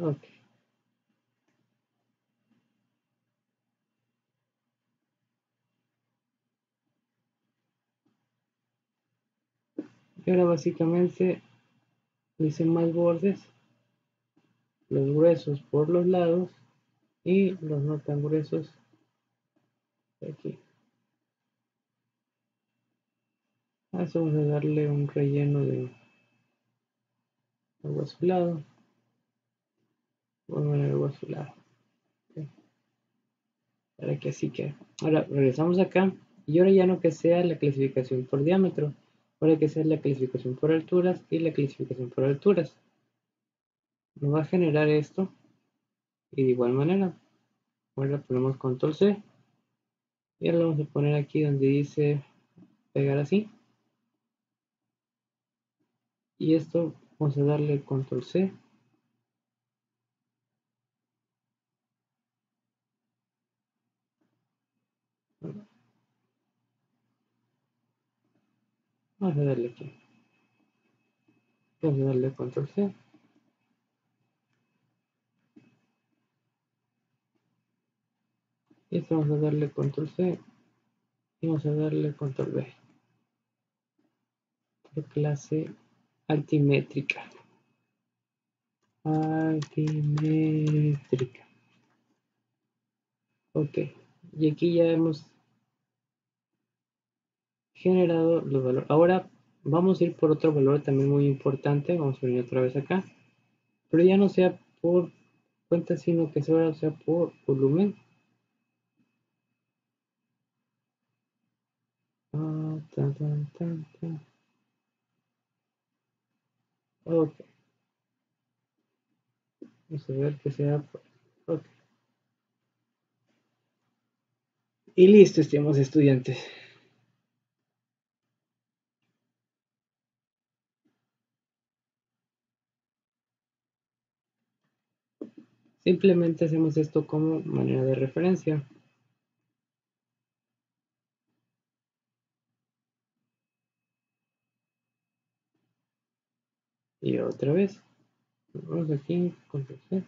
Ok. Y ahora básicamente dice más bordes, los gruesos por los lados y los no tan gruesos aquí. A vamos a darle un relleno de agua azulado. Vamos a agua azulado. Para que así quede. Ahora regresamos acá y ahora ya no que sea la clasificación por diámetro Ahora que sea la clasificación por alturas y la clasificación por alturas. Nos va a generar esto y de igual manera. Ahora ponemos control C y ahora lo vamos a poner aquí donde dice pegar así. Y esto vamos a darle control C. Vamos a darle aquí. Vamos a darle control C. Y vamos a darle control C. Y vamos a darle control B. Clase altimétrica. Altimétrica. Ok. Y aquí ya hemos generado los valores. Ahora vamos a ir por otro valor también muy importante. Vamos a venir otra vez acá. Pero ya no sea por cuenta, sino que sea, sea por volumen. Ah, ok. Vamos a ver que sea ok. Y listo estimados estudiantes. Simplemente hacemos esto como manera de referencia. Y otra vez. Vamos aquí, control C.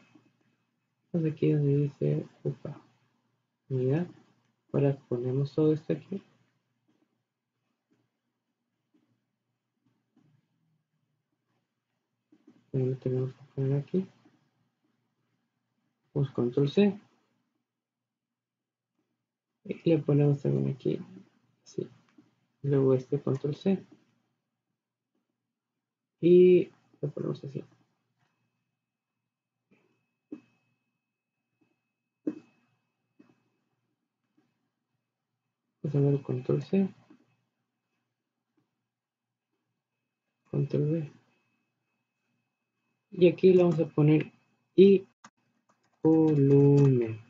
Vamos aquí donde dice, opa, unidad. Ahora ponemos todo esto aquí. lo tenemos que poner aquí. Pues control C. Y le ponemos también aquí. Así. Luego este control C. Y ponemos así. Vamos a control C. Control V. Y aquí le vamos a poner y volumen.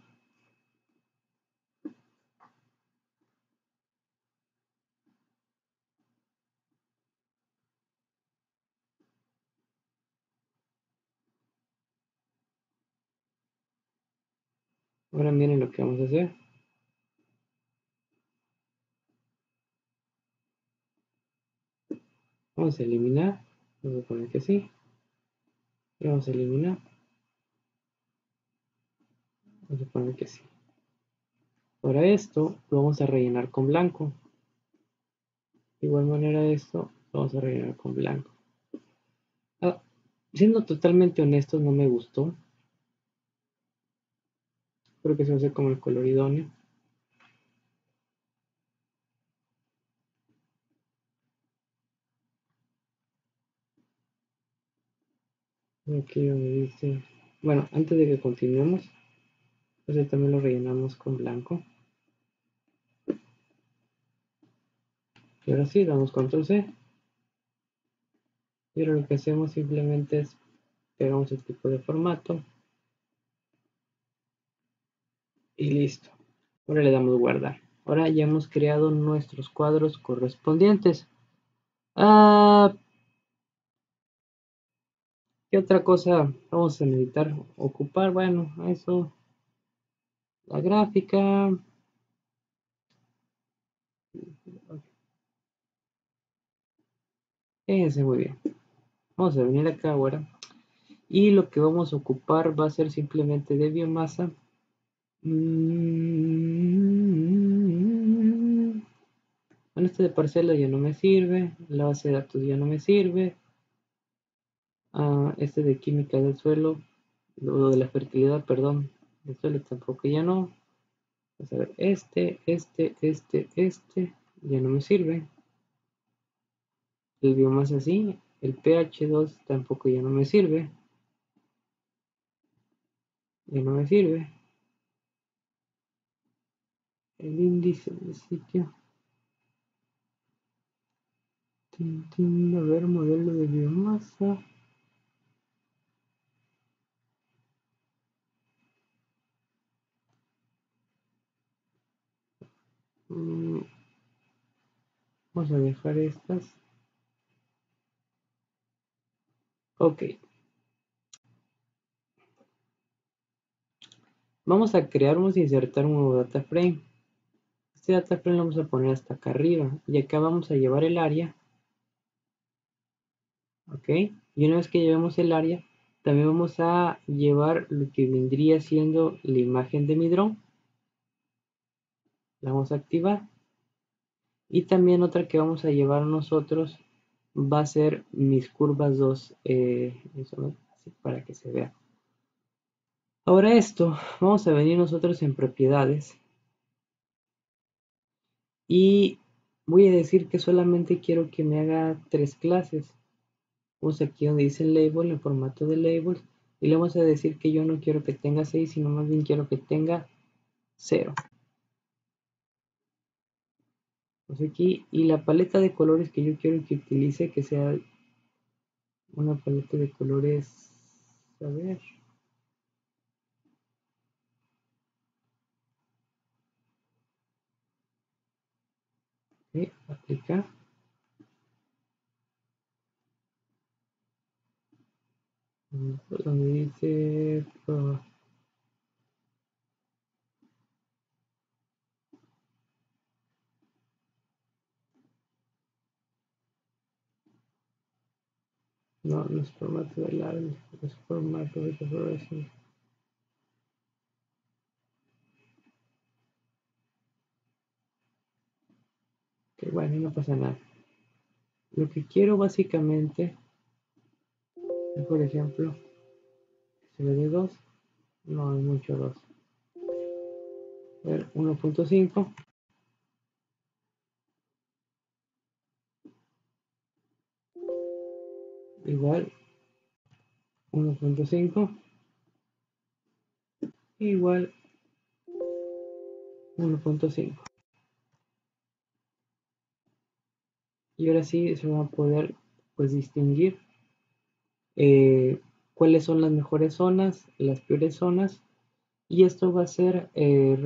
Ahora miren lo que vamos a hacer. Vamos a eliminar. Vamos a poner que sí. Vamos a eliminar. Vamos a poner que sí. Ahora esto lo vamos a rellenar con blanco. De igual manera esto lo vamos a rellenar con blanco. Ah, siendo totalmente honestos, no me gustó. Creo que se hace como el color idóneo. Aquí donde dice, bueno, antes de que continuemos, pues también lo rellenamos con blanco. Y ahora sí, damos control C. Y ahora lo que hacemos simplemente es pegamos el tipo de formato. Y listo. Ahora le damos guardar. Ahora ya hemos creado nuestros cuadros correspondientes. Ah, ¿Qué otra cosa vamos a necesitar ocupar? Bueno, eso. La gráfica. Fíjense muy bien. Vamos a venir acá ahora. Y lo que vamos a ocupar va a ser simplemente de biomasa. Mm. Bueno, este de parcela ya no me sirve. La base de datos ya no me sirve. Ah, este de química del suelo. Lo de la fertilidad, perdón. Del suelo tampoco ya no. Vamos a ver, este, este, este, este. Ya no me sirve el biomasa sí, el pH2 tampoco ya no me sirve. Ya no me sirve. El índice de sitio. A ver, modelo de biomasa. Mm, vamos a dejar estas. Ok. Vamos a crear, vamos insertar un nuevo data frame. Este data frame lo vamos a poner hasta acá arriba. Y acá vamos a llevar el área. Ok. Y una vez que llevemos el área, también vamos a llevar lo que vendría siendo la imagen de mi drone. La vamos a activar. Y también otra que vamos a llevar nosotros va a ser mis curvas 2, eh, para que se vea. Ahora esto, vamos a venir nosotros en propiedades y voy a decir que solamente quiero que me haga tres clases. Vamos aquí donde dice label, en formato de labels, y le vamos a decir que yo no quiero que tenga 6, sino más bien quiero que tenga 0 aquí y la paleta de colores que yo quiero que utilice que sea una paleta de colores a ver ¿sí? aplica donde dice uh, No, no es formato del árbol, es formato de configuración. Bueno, no pasa nada. Lo que quiero básicamente, por ejemplo, se le dé 2, no hay mucho 2. 1.5 igual 1.5 igual 1.5 y ahora sí se va a poder pues distinguir eh, cuáles son las mejores zonas las peores zonas y esto va a ser eh,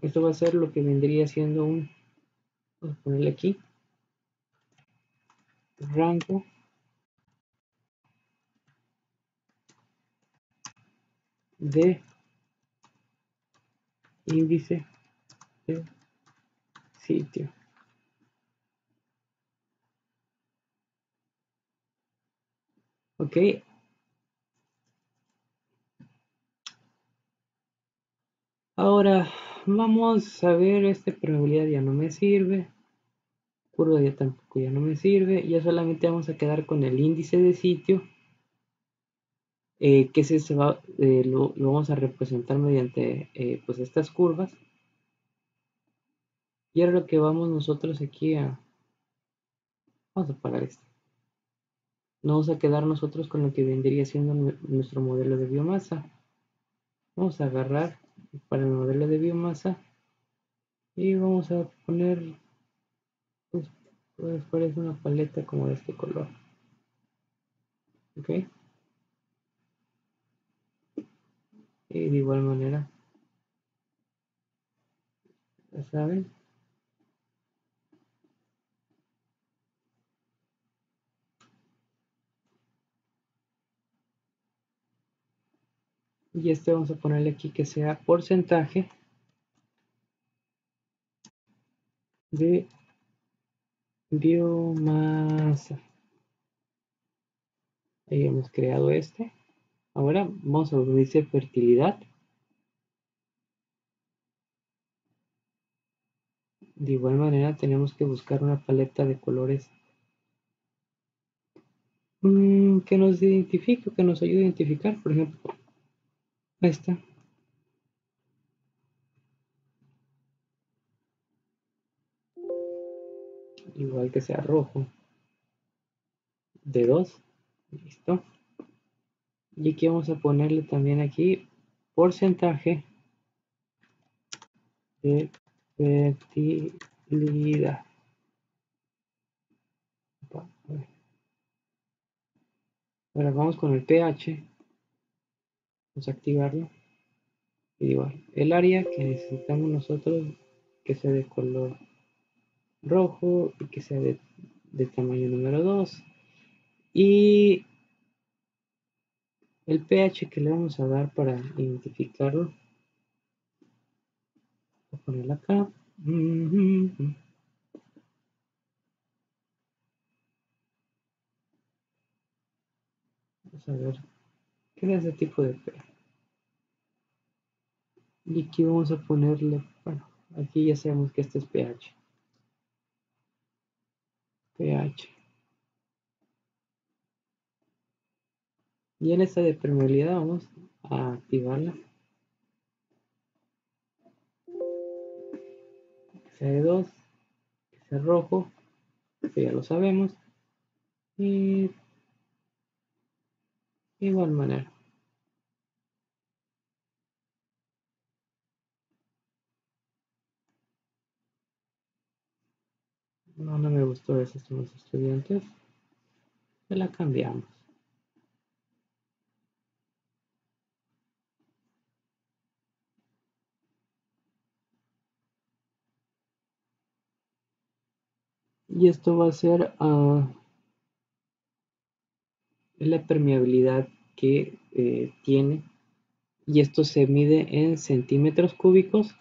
esto va a ser lo que vendría siendo un vamos a ponerle aquí rango de índice de sitio. Ok. Ahora vamos a ver esta probabilidad ya no me sirve. Curva ya tampoco ya no me sirve. Ya solamente vamos a quedar con el índice de sitio eh, que se, va, eh, lo, vamos a representar mediante eh, pues estas curvas. Y ahora lo que vamos nosotros aquí a... Vamos a parar esto. No vamos a quedar nosotros con lo que vendría siendo nuestro modelo de biomasa. Vamos a agarrar para el modelo de biomasa y vamos a poner pues, pues una paleta como de este color. ¿Ok? y de igual manera ya saben y este vamos a ponerle aquí que sea porcentaje de biomasa. Ahí hemos creado este. Ahora vamos a dice fertilidad. De igual manera tenemos que buscar una paleta de colores mm, que nos identifique, que nos ayude a identificar, por ejemplo, esta. Igual que sea rojo. De 2. Listo. Y aquí vamos a ponerle también aquí porcentaje de fertilidad. Ahora vamos con el pH. Vamos a activarlo. Y el área que necesitamos nosotros que sea de color rojo y que sea de, de tamaño número 2. Y el pH que le vamos a dar para identificarlo. Voy a ponerlo acá. Vamos a ver es ese tipo de pH. Y aquí vamos a ponerle, bueno, aquí ya sabemos que este es pH. pH. Y en esta de permeabilidad vamos a activarla. Que sea de 2, que sea rojo, que ya lo sabemos. Y igual manera. No, no me gustó eso, los estudiantes. Se la cambiamos. y esto va a ser uh, la permeabilidad que eh, tiene y esto se mide en centímetros cúbicos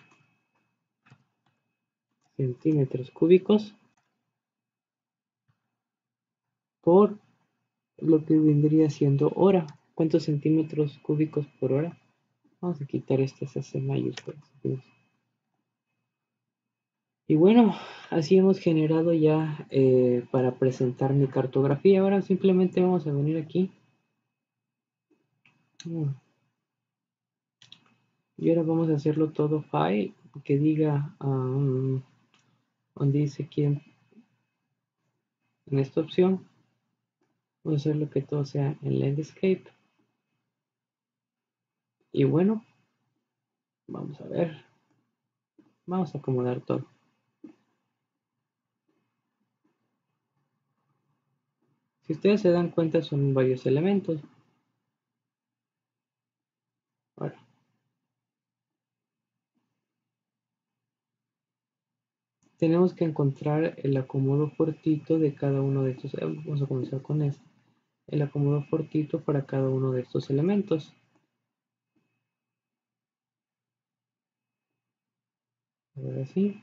centímetros cúbicos por lo que vendría siendo hora. ¿Cuántos centímetros cúbicos por hora? Vamos a quitar estas S mayúsculas. Y bueno, así hemos generado ya eh, para presentar mi cartografía. Ahora simplemente vamos a venir aquí. Y ahora vamos a hacerlo todo file que diga um, donde dice quién en esta opción vamos a hacerlo que todo sea en landscape. Y bueno vamos a ver. Vamos a acomodar todo. Si ustedes se dan cuenta son varios elementos. Ahora. Tenemos que encontrar el acomodo fortito de cada uno de estos. Vamos a comenzar con este. El acomodo fortito para cada uno de estos elementos. Ahora sí.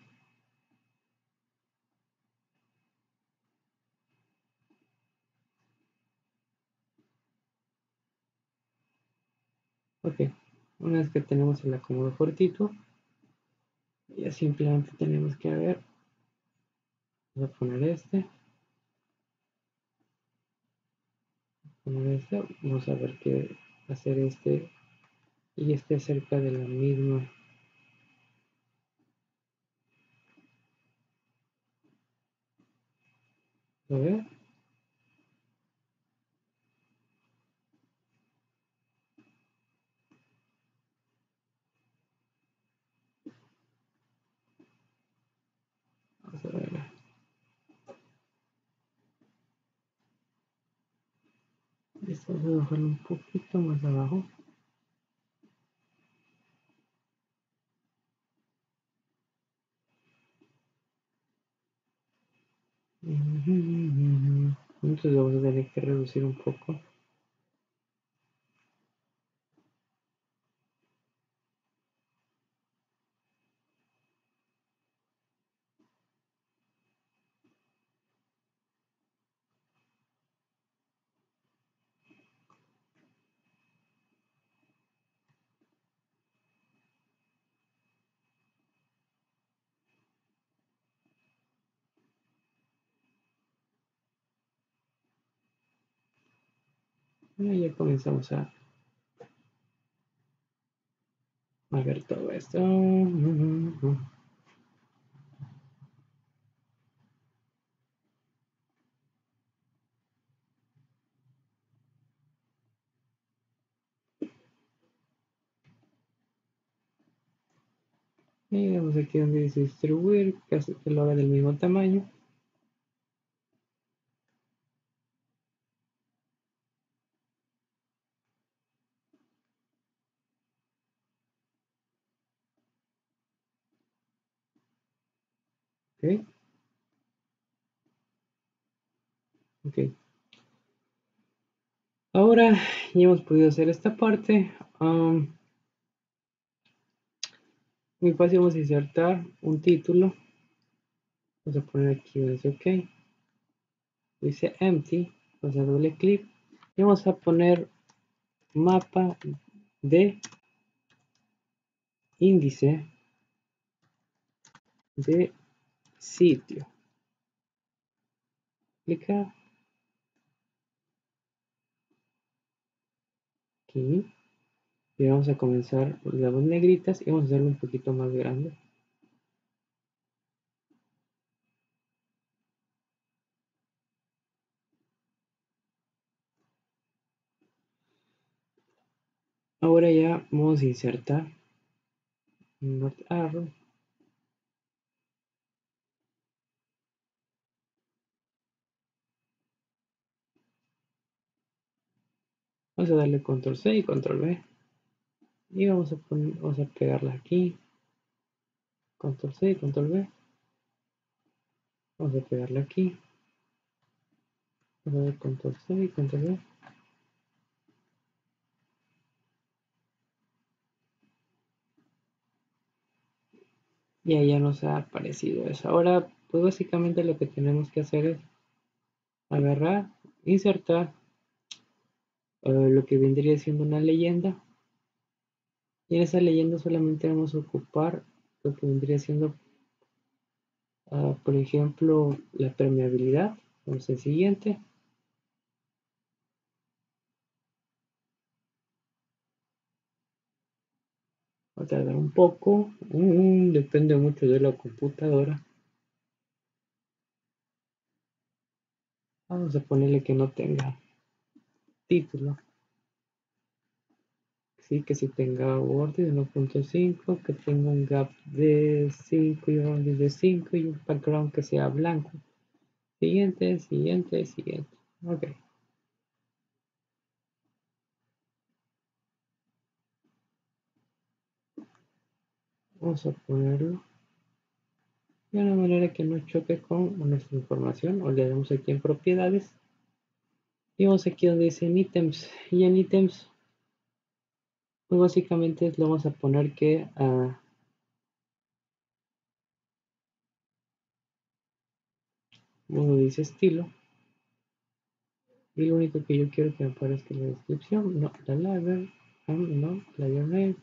Ok, una vez que tenemos el acomodo fortito, ya simplemente tenemos que ver Voy a poner este. Poner este. Vamos a ver qué hacer este y este cerca de la misma. Ver. Vamos a ver. Voy a bajarlo un poquito más abajo. Entonces vamos a tener que reducir un poco. Y ya comenzamos a, ver todo esto. Y vamos aquí donde dice distribuir, que lo haga del mismo tamaño. Ok. Ok. Ahora ya hemos podido hacer esta parte. Um, muy fácil, vamos a insertar un título. Vamos a poner aquí dice OK. Dice empty. Vamos a doble clic. Y vamos a poner mapa de índice de sitio. Clica aquí. Y vamos a comenzar las dos negritas y vamos a hacerlo un poquito más grande. Ahora ya vamos a insertar un arrow Vamos a darle control C y control V. Y vamos a, vamos a pegarla aquí. Control C y control V. Vamos a pegarla aquí. Vamos a dar control C y control V. Y ahí ya nos ha aparecido eso. Ahora, pues básicamente lo que tenemos que hacer es agarrar, insertar eh, lo que vendría siendo una leyenda. Y en esa leyenda solamente vamos a ocupar lo que vendría siendo, ah, por ejemplo, la permeabilidad. Vamos al siguiente. Va a tardar un poco. Mm, depende mucho de la computadora. Vamos a ponerle que no tenga título. Sí, que si tenga Word de 1.5, que tenga un gap de 5 y un de 5 y un background que sea blanco. Siguiente, siguiente, siguiente. Ok. Vamos a ponerlo de una manera que no choque con nuestra información o le damos aquí en propiedades y vamos aquí donde dice ítems y en ítems pues básicamente le vamos a poner que uh, uno dice estilo y lo único que yo quiero que aparezca en la descripción no la library no la name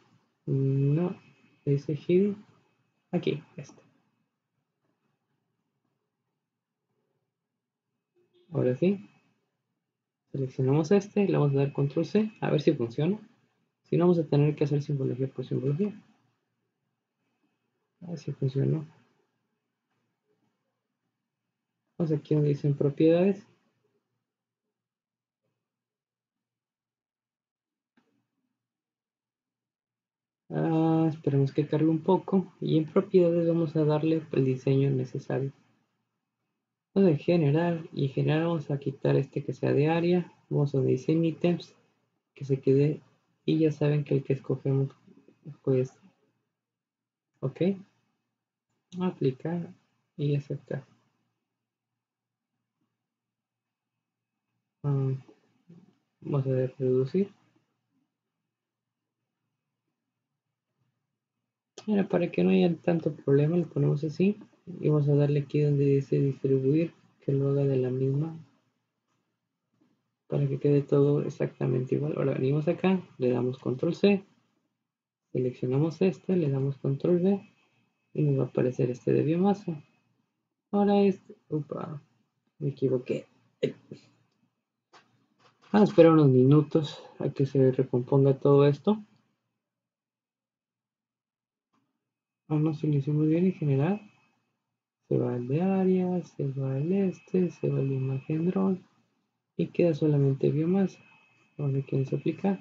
no dice hidden aquí este. Ahora sí seleccionamos este le vamos a dar control C a ver si funciona si no, vamos a tener que hacer simbología por simbología. A ver si funcionó. Vamos aquí donde dicen propiedades. Ah, esperemos que cargue un poco. Y en propiedades vamos a darle el diseño necesario. Vamos a generar y en general vamos a quitar este que sea de área. Vamos a dice ítems que se quede y ya saben que el que escogemos pues ok aplicar y aceptar ah, vamos a reproducir Ahora, para que no haya tanto problema, lo ponemos así y vamos a darle aquí donde dice distribuir que lo haga de la misma para que quede todo exactamente igual. Ahora venimos acá, le damos control C, seleccionamos este, le damos control V y nos va a aparecer este de biomasa. Ahora este, upa, me equivoqué. Vamos a esperar unos minutos a que se recomponga todo esto. Vamos, si lo hicimos bien en general. Se va el de área, se va el este, se va el de imagen drone y queda solamente biomasa. Ahora quieres aplicar.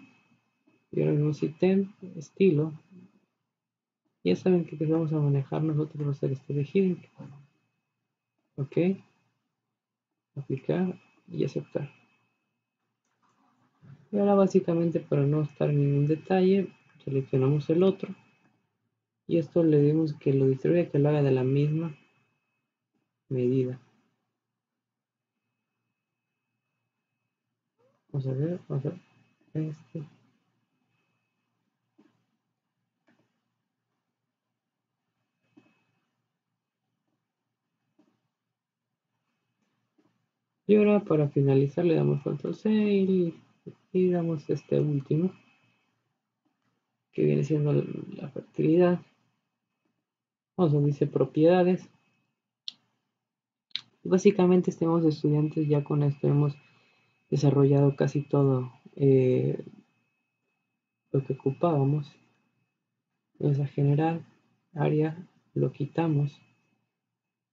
Y ahora mismo item, estilo. Ya saben que vamos a manejar nosotros va a ser este de. Ok. Aplicar y aceptar. Y ahora básicamente para no estar en ningún detalle, seleccionamos el otro. Y esto le dimos que lo distribuya, que lo haga de la misma medida. Vamos a ver, vamos a ver. Este. Y ahora para finalizar le damos control C y, damos este último que viene siendo la fertilidad. Vamos a dice propiedades. Básicamente, estemos estudiantes ya con esto hemos desarrollado casi todo eh, lo que ocupábamos. Vamos a generar área, lo quitamos,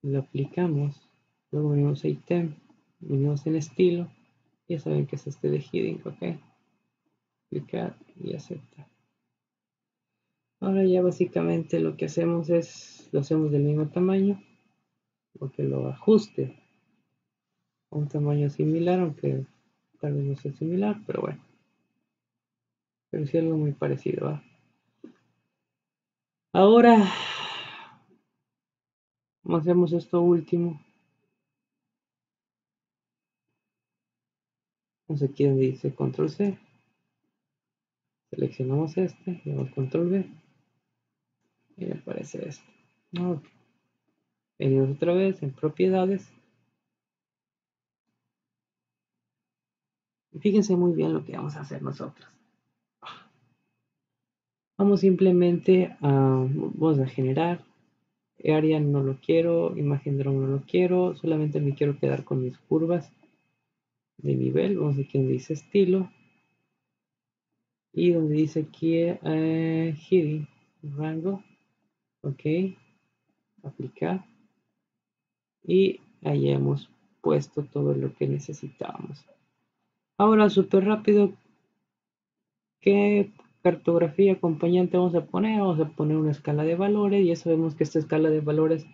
lo aplicamos, luego venimos a item, venimos en estilo, ya saben que es este de heading, ok. Aplicar y aceptar. Ahora ya básicamente lo que hacemos es, lo hacemos del mismo tamaño, o que lo ajuste a un tamaño similar, aunque tal vez no sea similar, pero bueno. Pero sí algo muy parecido, Ahora hacemos esto último. Vamos aquí donde dice control C. Seleccionamos este, le damos control V. Y aparece esto. Venimos otra vez en propiedades fíjense muy bien lo que vamos a hacer nosotros. Vamos simplemente a, vamos a generar. Area no lo quiero, imagen drone no lo quiero, solamente me quiero quedar con mis curvas de nivel. Vamos aquí donde dice estilo. Y donde dice aquí eh, rango. Ok. Aplicar. Y ahí hemos puesto todo lo que necesitábamos. Ahora súper rápido. ¿Qué cartografía acompañante vamos a poner? Vamos a poner una escala de valores. Ya sabemos que esta escala de valores,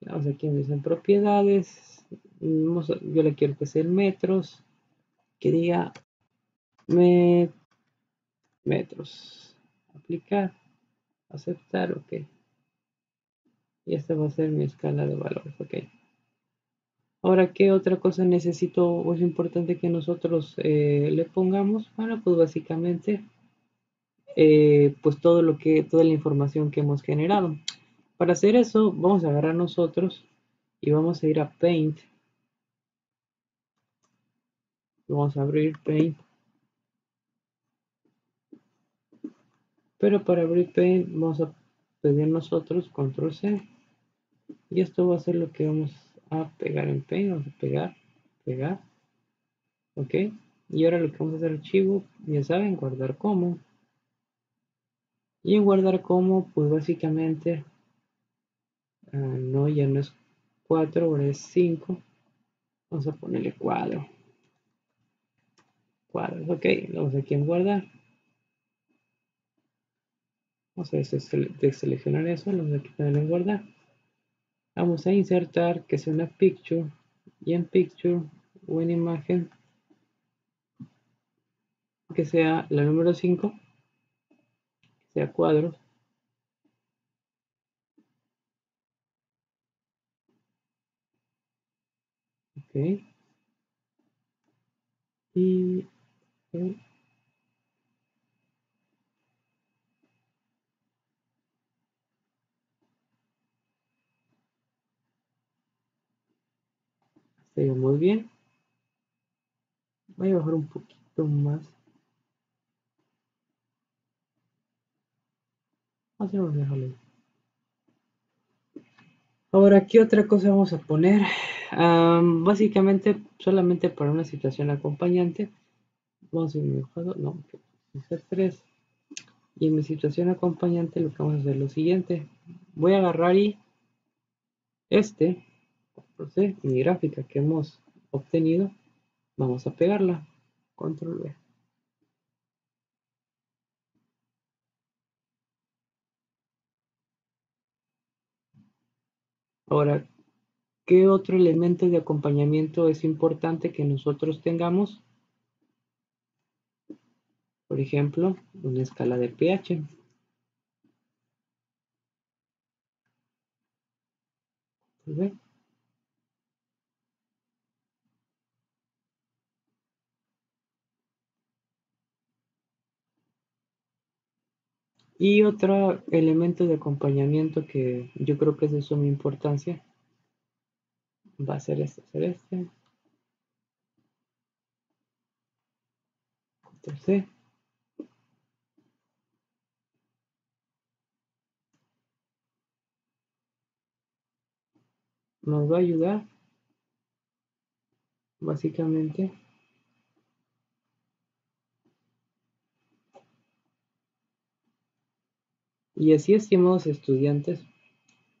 vamos aquí donde dicen propiedades. yo le quiero que sea metros. Que diga metros. Aplicar. Aceptar. Ok. Y esta va a ser mi escala de valores. Ok. Ahora, ¿qué otra cosa necesito o es importante que nosotros eh, le pongamos? Bueno, pues básicamente, eh, pues todo lo que, toda la información que hemos generado. Para hacer eso, vamos a agarrar nosotros y vamos a ir a Paint. Vamos a abrir Paint. Pero para abrir Paint vamos a pedir nosotros Control C. Y esto va a ser lo que vamos a pegar en Paint. Vamos a pegar, pegar. Ok. Y ahora lo que vamos a hacer archivo, ya saben, guardar como. Y en guardar como, pues básicamente, ah, no, ya no es 4, ahora es 5. Vamos a ponerle cuadro. Cuadros, ok. Vamos aquí en guardar. Vamos a seleccionar eso, lo vamos a quitar en guardar. Vamos a insertar que sea una picture y en picture o en imagen que sea la número 5, que sea cuadros. Ok. Y muy bien. Voy a bajar un poquito más. Ahora, ¿qué otra cosa vamos a poner? básicamente, solamente para una situación acompañante. Vamos a ir mejor, no, tres. Y en mi situación acompañante lo que vamos a hacer es lo siguiente. Voy a agarrar y este mi gráfica que hemos obtenido, vamos a pegarla. Control V. Ahora, ¿qué otro elemento de acompañamiento es importante que nosotros tengamos? Por ejemplo, una escala de pH. Y otro elemento de acompañamiento que yo creo que es de suma importancia va a ser este, ser este. Nos va a ayudar básicamente Y así, estimados estudiantes,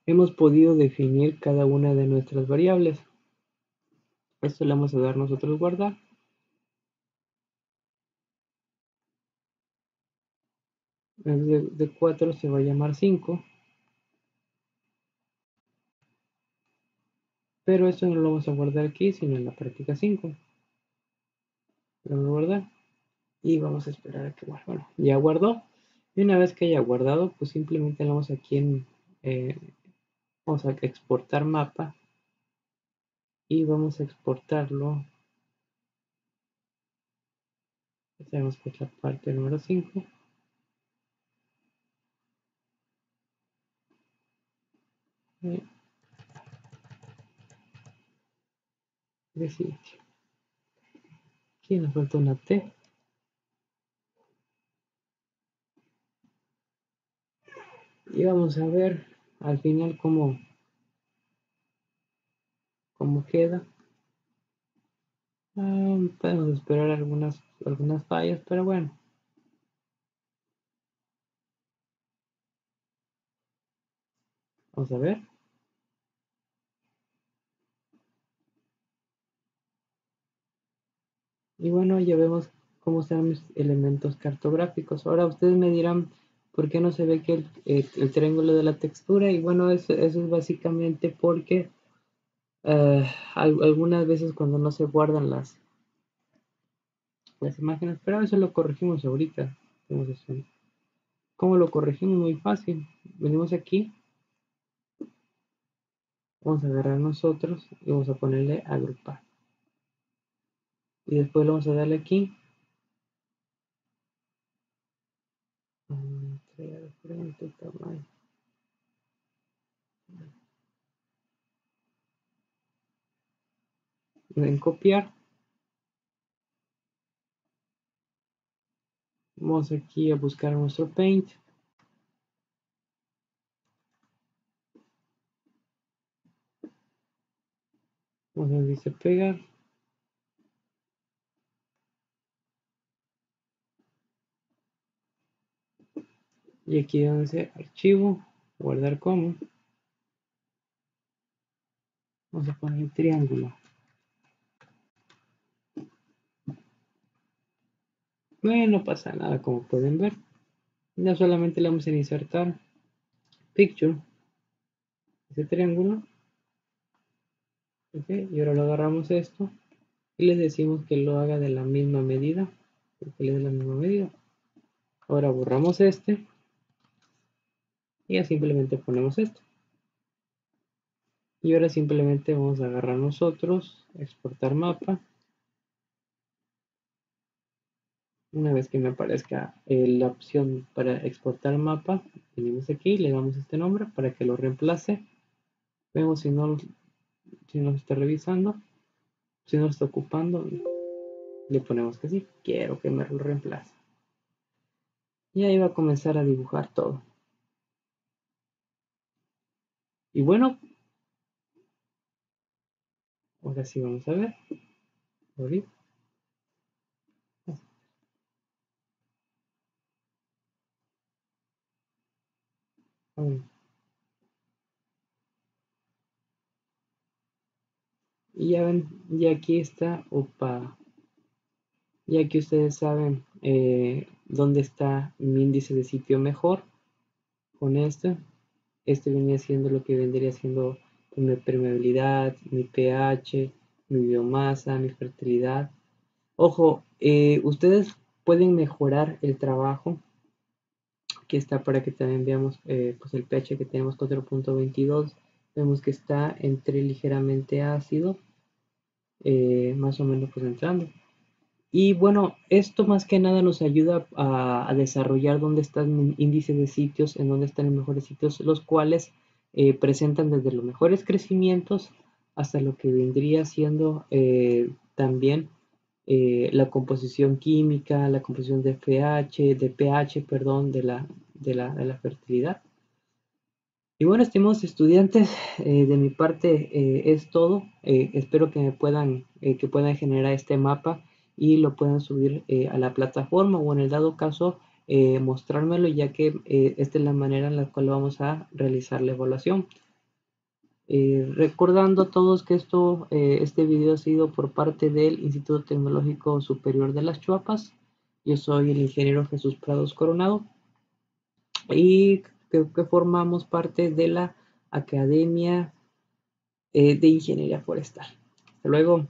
hemos podido definir cada una de nuestras variables. Esto le vamos a dar nosotros guardar. de 4 se va a llamar 5. Pero esto no lo vamos a guardar aquí, sino en la práctica 5. Lo vamos a guardar. Y vamos a esperar a que guarde. Bueno, ya guardó. Y una vez que haya guardado, pues simplemente le vamos aquí en, eh, vamos a exportar mapa y vamos a exportarlo. Tenemos por la parte número 5. Aquí nos falta una T. Y vamos a ver al final cómo, cómo queda. Ah, podemos esperar algunas, algunas fallas, pero bueno. Vamos a ver. Y bueno, ya vemos cómo están mis elementos cartográficos. Ahora ustedes me dirán por qué no se ve que el, triángulo de la textura. Y bueno, eso, es básicamente porque eh, algunas veces cuando no se guardan las, las imágenes, pero eso lo corregimos ahorita. ¿Cómo lo corregimos? Muy fácil. Venimos aquí. Vamos a agarrar nosotros y vamos a ponerle agrupar y después le vamos a darle aquí en copiar. Vamos aquí a buscar nuestro paint. Vamos a dice pegar y aquí donde archivo guardar como. Vamos a poner triángulo. Bueno no pasa nada como pueden ver. Ya solamente le vamos a insertar picture. Ese triángulo. Y ahora lo agarramos esto. Y les decimos que lo haga de la misma medida. Que le dé la misma medida. Ahora borramos este y ya simplemente ponemos esto. Y ahora simplemente vamos a agarrar nosotros exportar mapa. Una vez que me aparezca eh, la opción para exportar mapa venimos aquí le damos este nombre para que lo reemplace. Vemos si no si nos está revisando si no está ocupando le ponemos que sí quiero que me lo reemplace. Y ahí va a comenzar a dibujar todo y bueno, ahora sí vamos a ver. Y ya ven, y aquí está, opa. Y aquí ustedes saben eh, dónde está mi índice de sitio mejor con este este venía siendo lo que vendría siendo mi permeabilidad, mi pH, mi biomasa, mi fertilidad. Ojo, eh, ustedes pueden mejorar el trabajo. Aquí está para que también veamos eh, pues el pH que tenemos 4.22. Vemos que está entre ligeramente ácido, eh, más o menos pues entrando. Y bueno, esto más que nada nos ayuda a, desarrollar dónde están índices de sitios, en dónde están los mejores sitios, los cuales eh, presentan desde los mejores crecimientos hasta lo que vendría siendo eh, también eh, la composición química, la composición de pH, de pH, perdón, de la, de la, de la fertilidad. Y bueno, estimados estudiantes, de mi parte es todo. espero que me puedan, que puedan generar este mapa y lo pueden subir eh, a la plataforma o en el dado caso eh, mostrármelo ya que eh, esta es la manera en la cual vamos a realizar la evaluación. recordando a todos que esto, este video ha sido por parte del Instituto Tecnológico Superior de las Chuapas. Yo soy el ingeniero Jesús Prados Coronado y que, que formamos parte de la Academia de Ingeniería Forestal. Hasta luego.